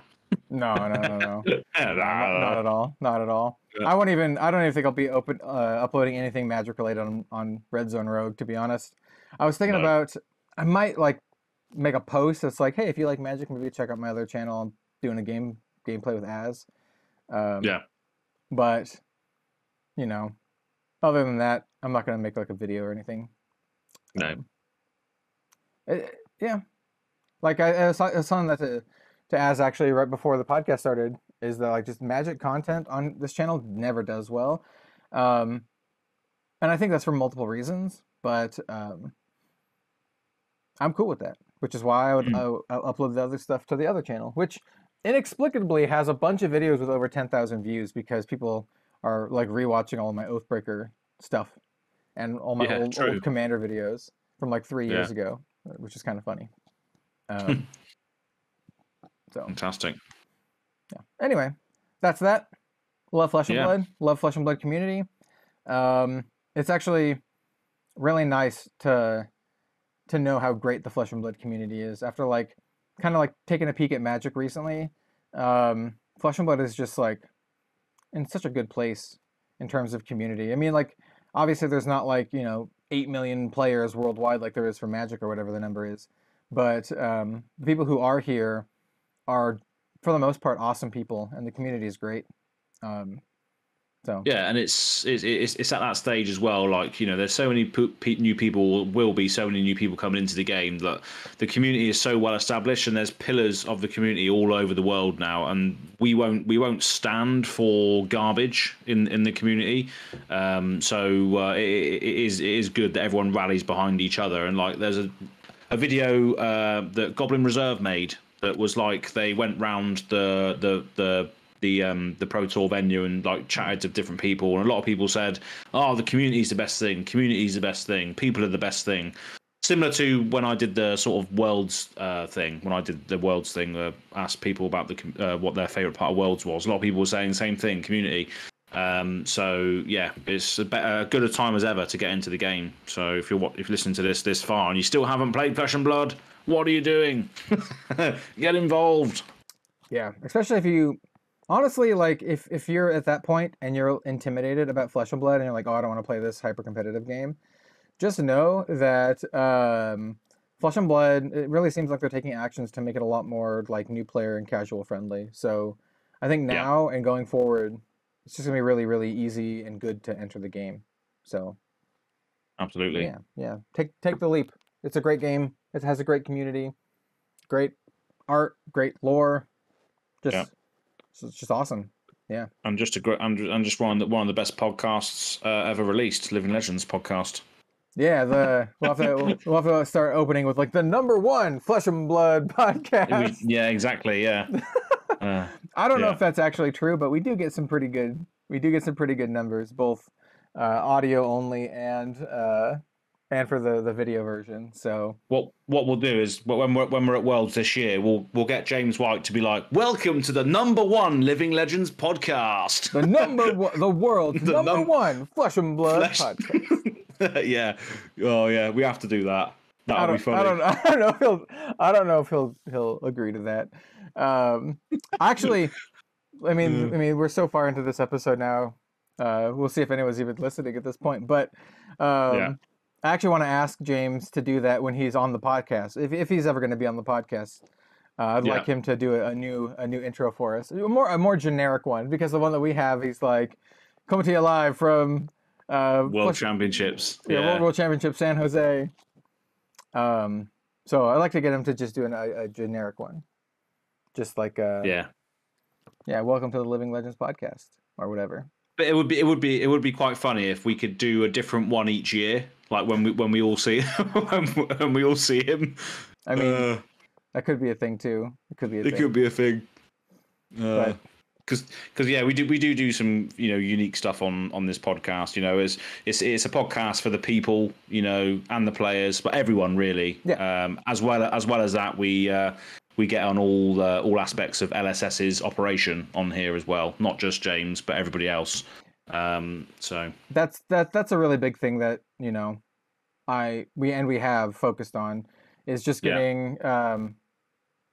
No, no, no, no. No, *laughs* not, not at all. Not at all. Yeah. I won't even. I don't even think I'll be open uh, uploading anything magic related on on Red Zone Rogue. To be honest, I was thinking No. about. I might like make a post that's like, hey, if you like magic, maybe check out my other channel. I'm doing a game gameplay with Az. Um, Yeah. But, you know, other than that, I'm not gonna make like a video or anything. No. Um, eh, yeah, like I, I was telling that to to Az actually right before the podcast started is that like just magic content on this channel never does well, um, and I think that's for multiple reasons. But um, I'm cool with that, which is why I would Mm. I'll upload the other stuff to the other channel, which inexplicably has a bunch of videos with over 10,000 views because people are like rewatching all of my Oathbreaker stuff and all my Yeah, old, old Commander videos from like three years Yeah. ago, uh, which is kind of funny. Um, *laughs* so Fantastic. yeah. Anyway, that's that. Love Flesh and Yeah. Blood. Love Flesh and Blood community. Um, it's actually really nice to to know how great the Flesh and Blood community is. After like kind of like taking a peek at Magic recently, um, Flesh and Blood is just like in such a good place in terms of community. I mean, like obviously there's not like you know eight million players worldwide like there is for Magic or whatever the number is, but um, the people who are here are for the most part awesome people, and the community is great. Um, so Yeah, and it's it's it's it's at that stage as well. Like you know, there's so many new people. Will be so many new people coming into the game that the community is so well established, and there's pillars of the community all over the world now. And we won't we won't stand for garbage in in the community. Um, so uh, it, it is it is good that everyone rallies behind each other. And like, there's a a video uh, that Goblin Reserve made that was like they went round the the the the um the pro tour venue and like chatted to different people. And a lot of people said oh the community is the best thing. Community is the best thing. People are the best thing. Similar to when i did the sort of worlds uh thing when i did the worlds thing uh, asked people about the uh, what their favorite part of worlds was. A lot of people were saying the same thing community. Um so yeah it's a better good a time as ever to get into the game. So if you're if you're listening to this this far and you still haven't played flesh and blood what are you doing? *laughs* Get involved. Yeah, especially if you honestly like if if you're at that point and you're intimidated about Flesh and Blood and you're like, oh, I don't want to play this hyper competitive game, just know that um, Flesh and Blood it really seems like they're taking actions to make it a lot more like new player and casual friendly. So I think Yeah. now and going forward, it's just gonna be really really easy and good to enter the game. So absolutely yeah, yeah, take take the leap. It's a great game. It has a great community, great art, great lore. Just Yeah. It's it's just awesome. Yeah. And just a great and, and just one that one of the best podcasts uh, ever released living legends podcast Yeah, the we'll have to we'll, have to start opening with like the number one Flesh and Blood *laughs* It was- podcast. yeah exactly yeah *laughs* uh, I don't know if that's actually true, but we do get some pretty good we do get some pretty good numbers, both uh, audio only and uh, and for the the video version. So What what we'll do is when we're when we're at Worlds this year, we'll we'll get James White to be like, "Welcome to the number one Living Legends podcast." the number one, the world's *laughs* The number num- one Flesh and Blood Flesh- podcast. *laughs* yeah. Oh yeah, we have to do that. I That'll be funny. I don't, *laughs* I don't know if he'll, I don't know if he'll, he'll agree to that. Um, actually, I mean, I mean, we're so far into this episode now. Uh, we'll see if anyone's even listening at this point. But um, Yeah. I actually want to ask James to do that when he's on the podcast, if if he's ever going to be on the podcast. Uh, I'd like him to do a, a new a new intro for us, a more a more generic one, because the one that we have, he's like coming to you live from uh, World Flesh- Championships. yeah, Yeah. World, World Championship San Jose. Um, so I like to get him to just do an, a, a generic one, just like uh, yeah. yeah. welcome to the Living Legends podcast or whatever. But it would be it would be it would be quite funny if we could do a different one each year, like when we when we all see *laughs* when, when we all see him. I mean, Uh, that could be a thing too. It could be a it thing. could be a thing. But- Because because yeah, we do we do do some you know unique stuff on on this podcast. You know, it's it's it's a podcast for the people, you know, and the players, but everyone really. Yeah. Um, as well as well as that, we. Uh, we get on all uh, all aspects of LSS's operation on here as well, not just James, but everybody else. Um, so That's that. That's a really big thing that you know, I we and we have focused on is just Yeah. getting um,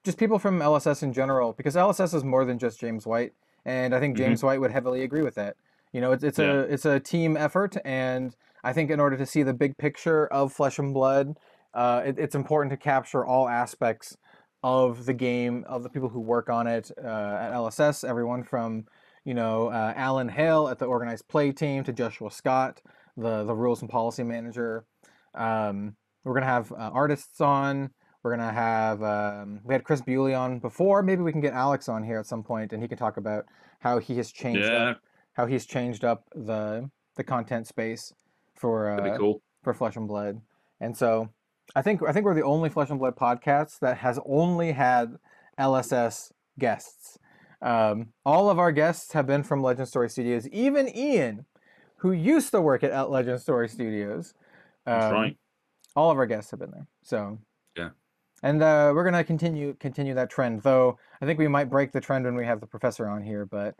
just people from LSS in general because LSS is more than just James White, and I think. James White would heavily agree with that. You know, it's it's Yeah. a it's a team effort, and I think in order to see the big picture of Flesh and Blood, uh, it, it's important to capture all aspects of the game, of the people who work on it uh, at LSS. Everyone from you know uh, Alan Hale at the organized play team to Joshua Scott, the the rules and policy manager. Um, we're gonna have uh, artists on. We're gonna have um, we had Chris Bewley on before. Maybe we can get Alex on here at some point, and he can talk about how he has changed yeah, up, how he's changed up the the content space for uh, cool. for Flesh and Blood. And so I think I think we're the only Flesh and Blood podcast that has only had LSS guests. Um, all of our guests have been from Legend Story Studios. Even Ian, who used to work at Legend Story Studios. That's um, right. All of our guests have been there. So Yeah. And uh, we're gonna continue continue that trend, though. I think we might break the trend when we have the professor on here, but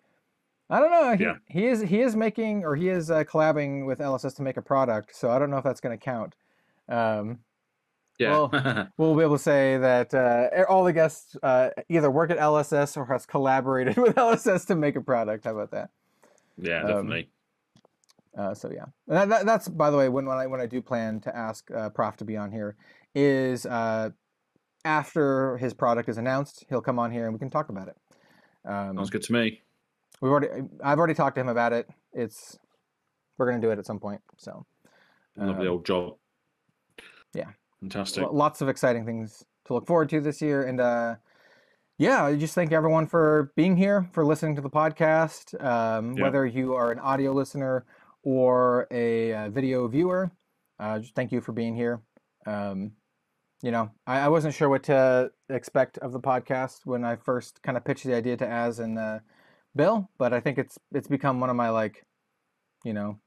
I don't know. He, Yeah. he is he is making or he is uh, collabing with LSS to make a product, so I don't know if that's gonna count. Um, Yeah. Well, *laughs* we'll be able to say that uh, all the guests uh, either work at LSS or has collaborated *laughs* with LSS to make a product. How about that? yeah, um, definitely. Uh, so yeah, and that, that, that's by the way when, when I when I do plan to ask uh, Prof to be on here is uh, after his product is announced, he'll come on here and we can talk about it. Um, Sounds good to me. we've already I've already talked to him about it. It's we're gonna do it at some point. So Lovely um, old job. yeah. Fantastic. Lots of exciting things to look forward to this year and uh yeah i just thank everyone for being here for listening to the podcast um, Yeah. whether you are an audio listener or a uh, video viewer uh, just thank you for being here um, you know I, I wasn't sure what to expect of the podcast when i first kind of pitched the idea to az and uh, bill but i think it's it's become one of my like you know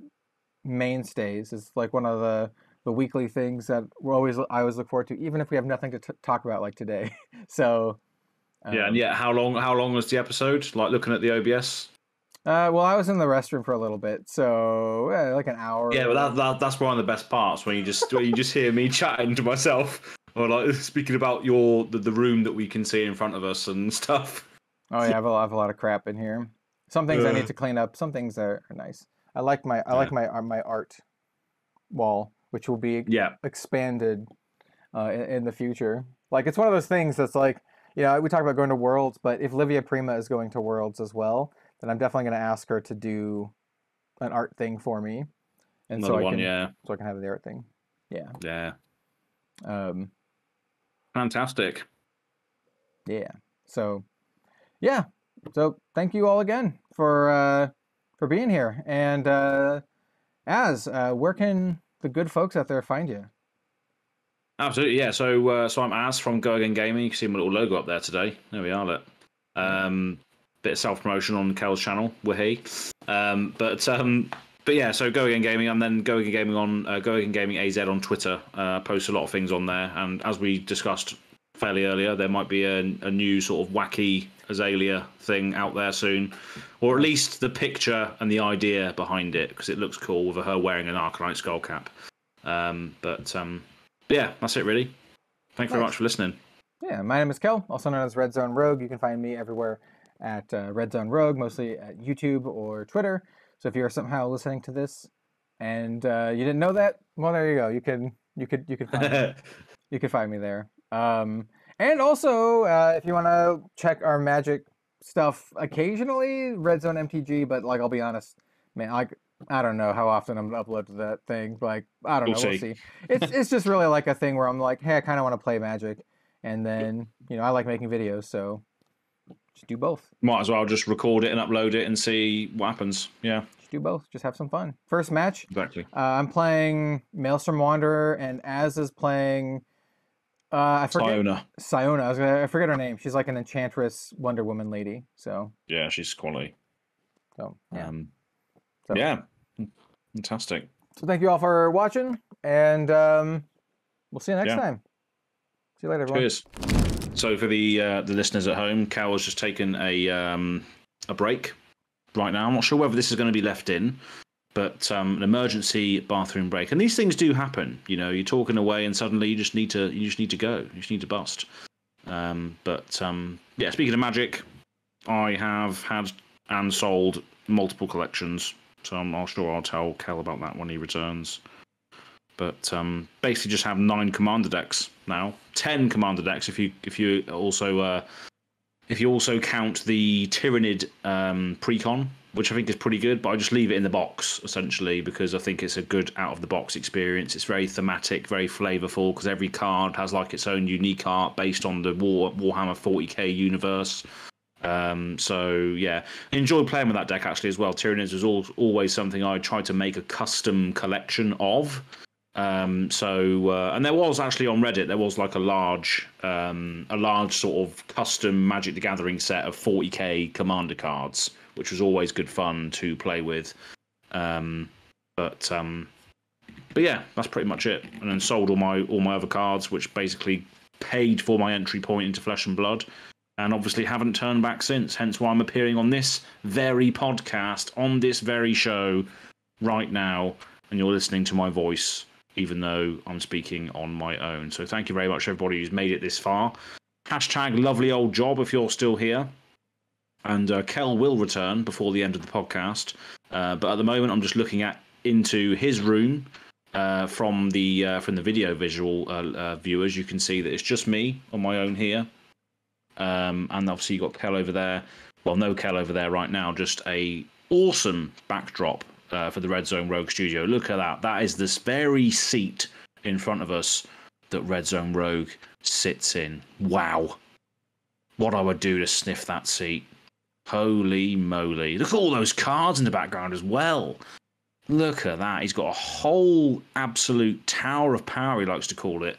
mainstays it's like one of the the weekly things that we're always I always look forward to, even if we have nothing to t- talk about like today. *laughs* so yeah, um, and yeah, how long how long was the episode? Like looking at the OBS? Uh, well, I was in the restroom for a little bit, so yeah, like an hour. Yeah, but that, that that's one of the best parts when you just when you just hear me *laughs* chatting to myself or like *laughs* speaking about your the, the room that we can see in front of us and stuff. Oh yeah, I have a, I have a lot of crap in here. Some things I need to clean up. Some things are, are nice. I like my I like my uh, my art wall, which will be Yeah, expanded uh, in, in the future. Like it's one of those things that's like, you know, we talk about going to Worlds, but if Livia Prima is going to Worlds as well, then I'm definitely going to ask her to do an art thing for me, and another so I one. can Yeah, so I can have the art thing. Yeah. yeah, Um, fantastic. yeah. So, yeah. So thank you all again for uh, for being here. And uh, as uh, where can the good folks out there find you? Absolutely, yeah. So, uh, so I'm Az from Go Again Gaming. You can see my little logo up there today. There we are. Look. Um, bit of self promotion on Kel's channel. We're he. Um, but um, but yeah, so Go Again Gaming and then Go Again Gaming on uh, Go Again Gaming AZ on Twitter. Uh, posts a lot of things on there, and as we discussed fairly earlier, there might be a, a new sort of wacky Azalea thing out there soon, or at least the picture and the idea behind it because it looks cool with her wearing an Arcanite skull cap. Um, but um, yeah, that's it really. Thank you very much for listening. Yeah, my name is Kel, also known as Red Zone Rogue. You can find me everywhere at uh, Red Zone Rogue, mostly at YouTube or Twitter. So if you're somehow listening to this and uh, you didn't know that, well, there you go. You can you could you could find me. *laughs* you can find me there. Um, and also, uh, if you want to check our magic stuff occasionally, Red Zone MTG. But like, I'll be honest, man, like I don't know how often I'm gonna upload to that thing. Like, I don't We'll know. We'll see. see. It's it's just really like a thing where I'm like, hey, I kind of want to play Magic, and then you know I like making videos, so just do both. Might as well just record it and upload it and see what happens. Yeah, Just do both. Just have some fun. First match, exactly. uh, I'm playing Maelstrom Wanderer, and Az is playing. Uh, I forget. Siona. Siona. I was gonna, I forget her name. She's like an enchantress Wonder Woman lady. So, Yeah, she's quality. so yeah. Um, So- yeah, fantastic. So thank you all for watching, and um, we'll see you next Yeah. time. See you later, everyone. Cheers. So for the uh, the listeners at home, Kel has just taken a um, a break right now. I'm not sure whether this is going to be left in, but um, an emergency bathroom break. And these things do happen. You know, you're talking away, and suddenly you just need to you just need to go. You just need to bust. Um, but um, yeah, speaking of magic, I have had and sold multiple collections, so I'm not sure I'll tell Kel about that when he returns. But um, basically, just have nine commander decks now. Ten commander decks if you if you also uh, if you also count the Tyranid um, precon, which I think is pretty good. But I just leave it in the box essentially because I think it's a good out of the box experience. It's very thematic, very flavorful because every card has like its own unique art based on the War Warhammer 40k universe. Um, so yeah, enjoyed playing with that deck actually as well. Tyranids was al- always something I tried to make a custom collection of. Um, so uh, and there was actually on Reddit there was like a large um, a large sort of custom Magic the Gathering set of 40k commander cards, which was always good fun to play with. Um, but um, but yeah, that's pretty much it. And then sold all my all my other cards, which basically paid for my entry point into Flesh and Blood and obviously haven't turned back since. Hence why I'm appearing on this very podcast, on this very show right now, and you're listening to my voice, even though I'm speaking on my own. So thank you very much, everybody who's made it this far. Hashtag lovely old job if you're still here. And uh, Kel will return before the end of the podcast. Uh, but at the moment, I'm just looking at into his room uh, from the uh, from the video visual uh, uh, viewers. You can see that it's just me on my own here. Um, and obviously you got Kel over there. Well, no Kel over there right now. Just a awesome backdrop for the Red Zone Rogue Studio. Look at that. That is this very seat in front of us that Red Zone Rogue sits in. Wow. What I would do to sniff that seat. Holy moly. Look at all those cards in the background as well. Look at that. He's got a whole absolute tower of power, he likes to call it.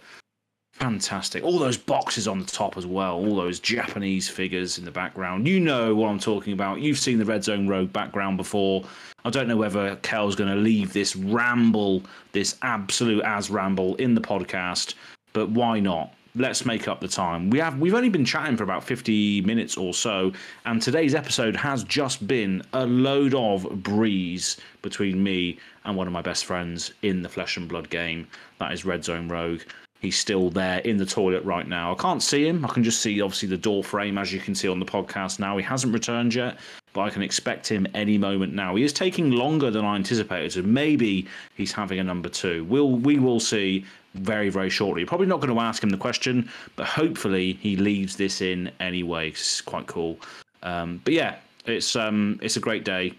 Fantastic. All those boxes on the top as well. All those Japanese figures in the background. You know what I'm talking about. You've seen the Red Zone Rogue background before. I don't know whether Kel's going to leave this ramble, this absolute as ramble in the podcast, but why not? Let's make up the time. We have we've only been chatting for about 50 minutes or so, and today's episode has just been a load of breeze between me and one of my best friends in the Flesh and Blood game. That is Red Zone Rogue. He's still there in the toilet right now. I can't see him. I can just see obviously the door frame as you can see on the podcast now. He hasn't returned yet, but I can expect him any moment now. He is taking longer than I anticipated, so maybe he's having a number two. We'll we will see very very shortly. Probably not going to ask him the question, but hopefully he leaves this in anyway. It's quite cool. Um, but yeah, it's um it's a great day,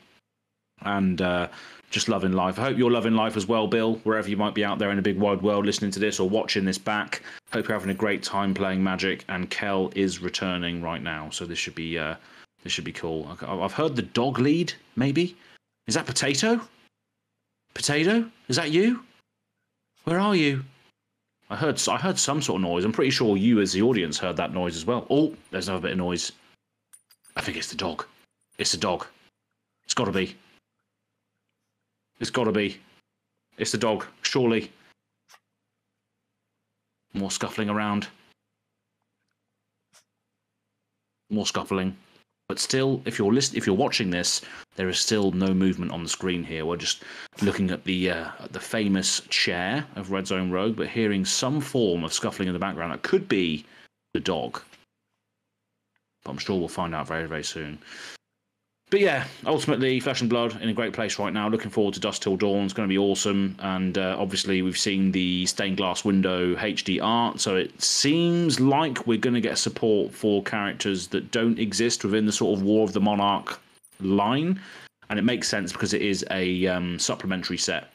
and uh, just loving life. I hope you're loving life as well, Bill, wherever you might be out there in the big wide world listening to this or watching this back. Hope you're having a great time playing Magic, and Kel is returning right now, so this should be uh, this should be cool. I've heard the dog lead. Maybe is that Potato? Potato, is that you? Where are you? I heard I heard some sort of noise. I'm pretty sure you, as the audience, heard that noise as well. Oh, there's another bit of noise. I think it's the dog. It's the dog. It's got to be. It's got to be. It's the dog, surely. More scuffling around. More scuffling. But still, if you're list- if you're watching this, there is still no movement on the screen here. We're just looking at the uh, the famous chair of Red Zone Rogue, but hearing some form of scuffling in the background. That could be the dog. But I'm sure we'll find out very very soon. But yeah, ultimately, Flesh and Blood in a great place right now. Looking forward to Dusk Till Dawn. It's going to be awesome. And uh, obviously, we've seen the stained glass window HD art. So it seems like we're going to get support for characters that don't exist within the sort of War of the Monarch line. And it makes sense because it is a um, supplementary set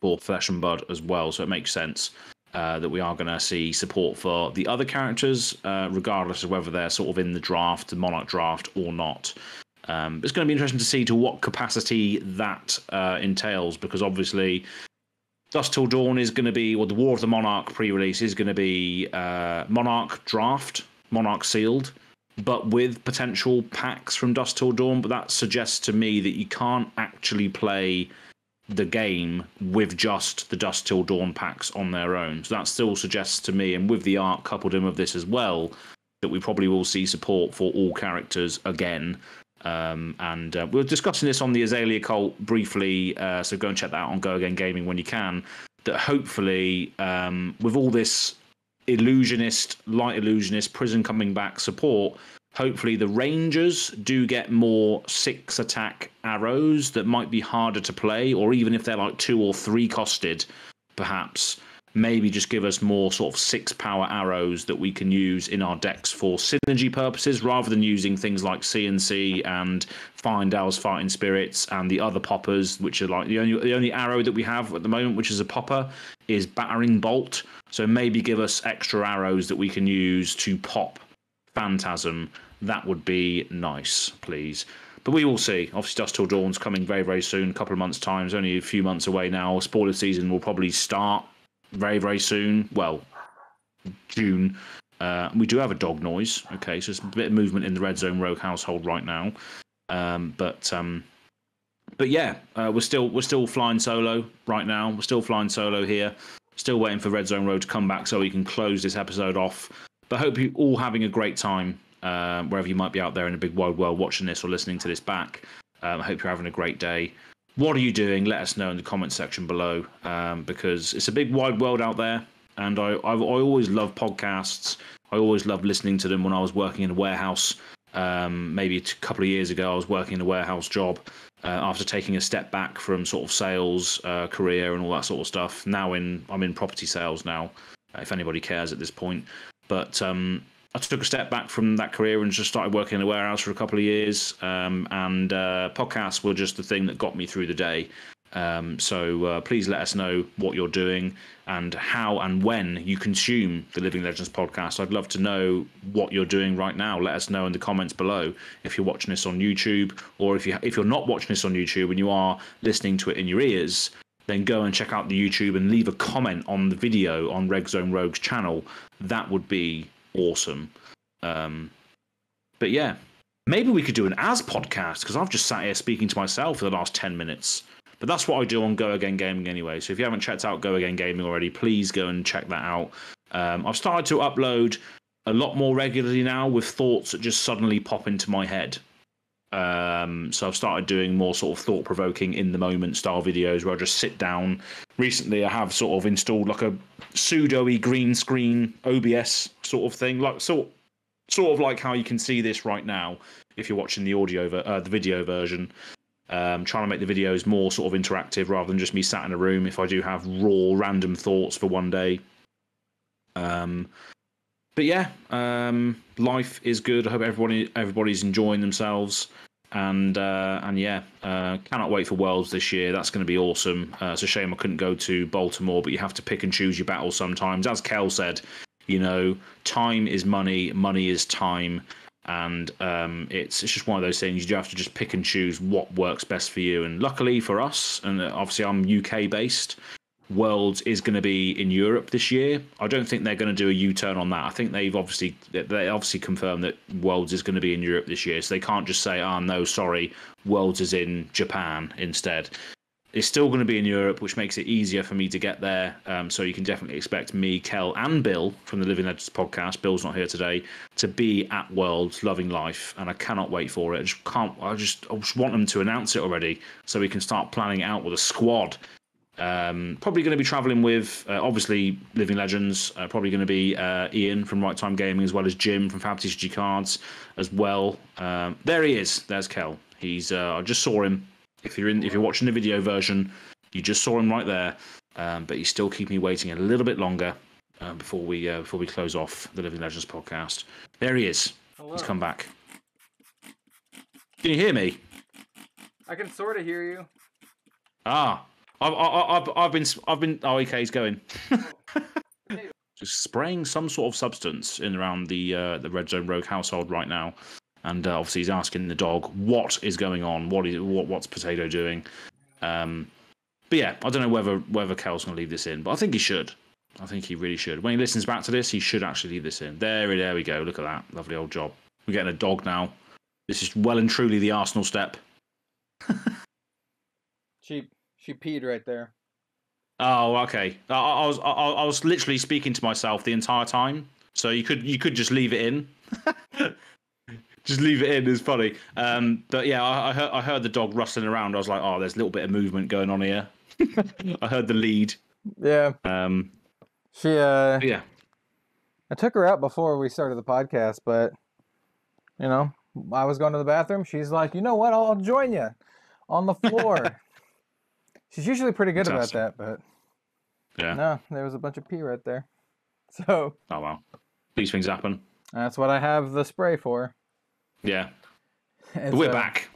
for Flesh and Blood as well. So it makes sense. Uh, that we are going to see support for the other characters, uh, regardless of whether they're sort of in the draft, the Monarch draft, or not. Um, it's going to be interesting to see to what capacity that uh, entails, because obviously, Dusk Till Dawn is going to be, or the War of the Monarch pre-release is going to be uh, Monarch draft, Monarch sealed, but with potential packs from Dusk Till Dawn. But that suggests to me that you can't actually play the game with just the Dusk Till Dawn packs on their own. So that still suggests to me, and with the art coupled in with this as well, that we probably will see support for all characters again um, and uh, we were discussing this on the Azalea Cult briefly, uh, so go and check that out on Go Again Gaming when you can. That hopefully, um, with all this illusionist, light illusionist, prison coming back support, hopefully the Rangers do get more six attack arrows that might be harder to play, or even if they're like two or three costed, perhaps maybe just give us more sort of six power arrows that we can use in our decks for synergy purposes rather than using things like CNC and Fyendal's Fighting Spirits and the other poppers, which are like the only the only arrow that we have at the moment, which is a popper, is Battering Bolt. So maybe give us extra arrows that we can use to pop Phantasm. That would be nice, please. But we will see. Obviously, Dusk Till Dawn's coming very, very soon. A couple of months' time. It's only a few months away now. Spoiler season will probably start very, very soon. Well, June. Uh, we do have a dog noise. Okay, so it's a bit of movement in the Red Zone Rogue household right now. Um, but um, but yeah, uh, we're still we're still flying solo right now. We're still flying solo here. Still waiting for Red Zone Rogue to come back so we can close this episode off. But hope you all having a great time uh, wherever you might be out there in the big wide world watching this or listening to this back. Um, I hope you're having a great day what are you doing? Let us know in the comment section below um, because it's a big wide world out there, and I, I, I always love podcasts. I always loved listening to them when I was working in a warehouse. Um, maybe a couple of years ago, I was working in a warehouse job uh, after taking a step back from sort of sales uh, career and all that sort of stuff. Now in I'm in property sales now, if anybody cares at this point. But um, I took a step back from that career and just started working in a warehouse for a couple of years. Um, and uh, podcasts were just the thing that got me through the day. Um, so uh, please let us know what you're doing and how and when you consume the Living Legends podcast. I'd love to know what you're doing right now. Let us know in the comments below if you're watching this on YouTube or if you if you're not watching this on YouTube and you are listening to it in your ears. Then go and check out the YouTube and leave a comment on the video on Red Zone Rogue's channel. That would be awesome. Um, but yeah, maybe we could do an as podcast because I've just sat here speaking to myself for the last 10 minutes. But that's what I do on Go Again Gaming anyway. So if you haven't checked out Go Again Gaming already, please go and check that out. Um, I've started to upload a lot more regularly now with thoughts that just suddenly pop into my head. Um, so I've started doing more sort of thought provoking in the moment style videos where I just sit down. Recently, I have sort of installed like a pseudo green screen OBS sort of thing, like sort sort of like how you can see this right now if you're watching the audio uh, the video version. Um, trying to make the videos more sort of interactive rather than just me sat in a room. If I do have raw, random thoughts for one day. Um, but yeah, um, life is good. I hope everybody everybody's enjoying themselves, and uh, and yeah, uh, cannot wait for Worlds this year. That's going to be awesome. Uh, it's a shame I couldn't go to Baltimore, but you have to pick and choose your battles sometimes. As Kel said, you know, time is money, money is time, and um, it's it's just one of those things. You do have to just pick and choose what works best for you. And luckily for us, and obviously I'm UK based, Worlds is going to be in Europe this year. I don't think they're going to do a U-turn on that. I think they've obviously they obviously confirmed that Worlds is going to be in Europe this year, so they can't just say, "Oh no, sorry, Worlds is in Japan instead." It's still going to be in Europe, which makes it easier for me to get there. Um, so you can definitely expect me, Kel, and Bill from the Living Legends podcast. Bill's not here today to be at Worlds, loving life, and I cannot wait for it. I just can't. I just I just want them to announce it already, so we can start planning out with a squad. Um, probably going to be traveling with, uh, obviously, Living Legends. Uh, probably going to be uh, Ian from Right Time Gaming, as well as Jim from Fab TCG Cards, as well. Um, there he is. There's Kel. He's. Uh, I just saw him if you're in, if you're watching the video version, you just saw him right there. Um, but he's still keeping me waiting a little bit longer uh, before we uh, before we close off the Living Legends podcast. There he is. Hello. He's come back. Can you hear me? I can sort of hear you. Ah, I've, I've, I've, I've been I've been. Oh, okay, he's going. *laughs* Just spraying some sort of substance in around the uh, the Red Zone Rogue household right now and uh, obviously he's asking the dog what is going on, what is what what's Potato doing. Um, but yeah, I don't know whether whether Kel's going to leave this in, but I think he should. I think he really should. When he listens back to this, he should actually leave this in. There, there we go. Look at that, lovely old job. We're getting a dog now. This is well and truly the Arsenal step. *laughs* she she peed right there. Oh, okay. I, I was I, I was literally speaking to myself the entire time, so you could you could just leave it in. *laughs* just leave it in. It's funny. Um, but yeah, I, I, heard I heard the dog rustling around. I was like, oh, there's a little bit of movement going on here. *laughs* I heard the lead. Yeah. Um, she. Uh, yeah. I took her out before we started the podcast, but you know, I was going to the bathroom. She's like, you know what? I'll join you on the floor. *laughs* She's usually pretty good about that, but yeah, no, there was a bunch of pee right there. *laughs* So. Oh well, these things happen. That's what I have the spray for. Yeah. *laughs* but we're uh, back.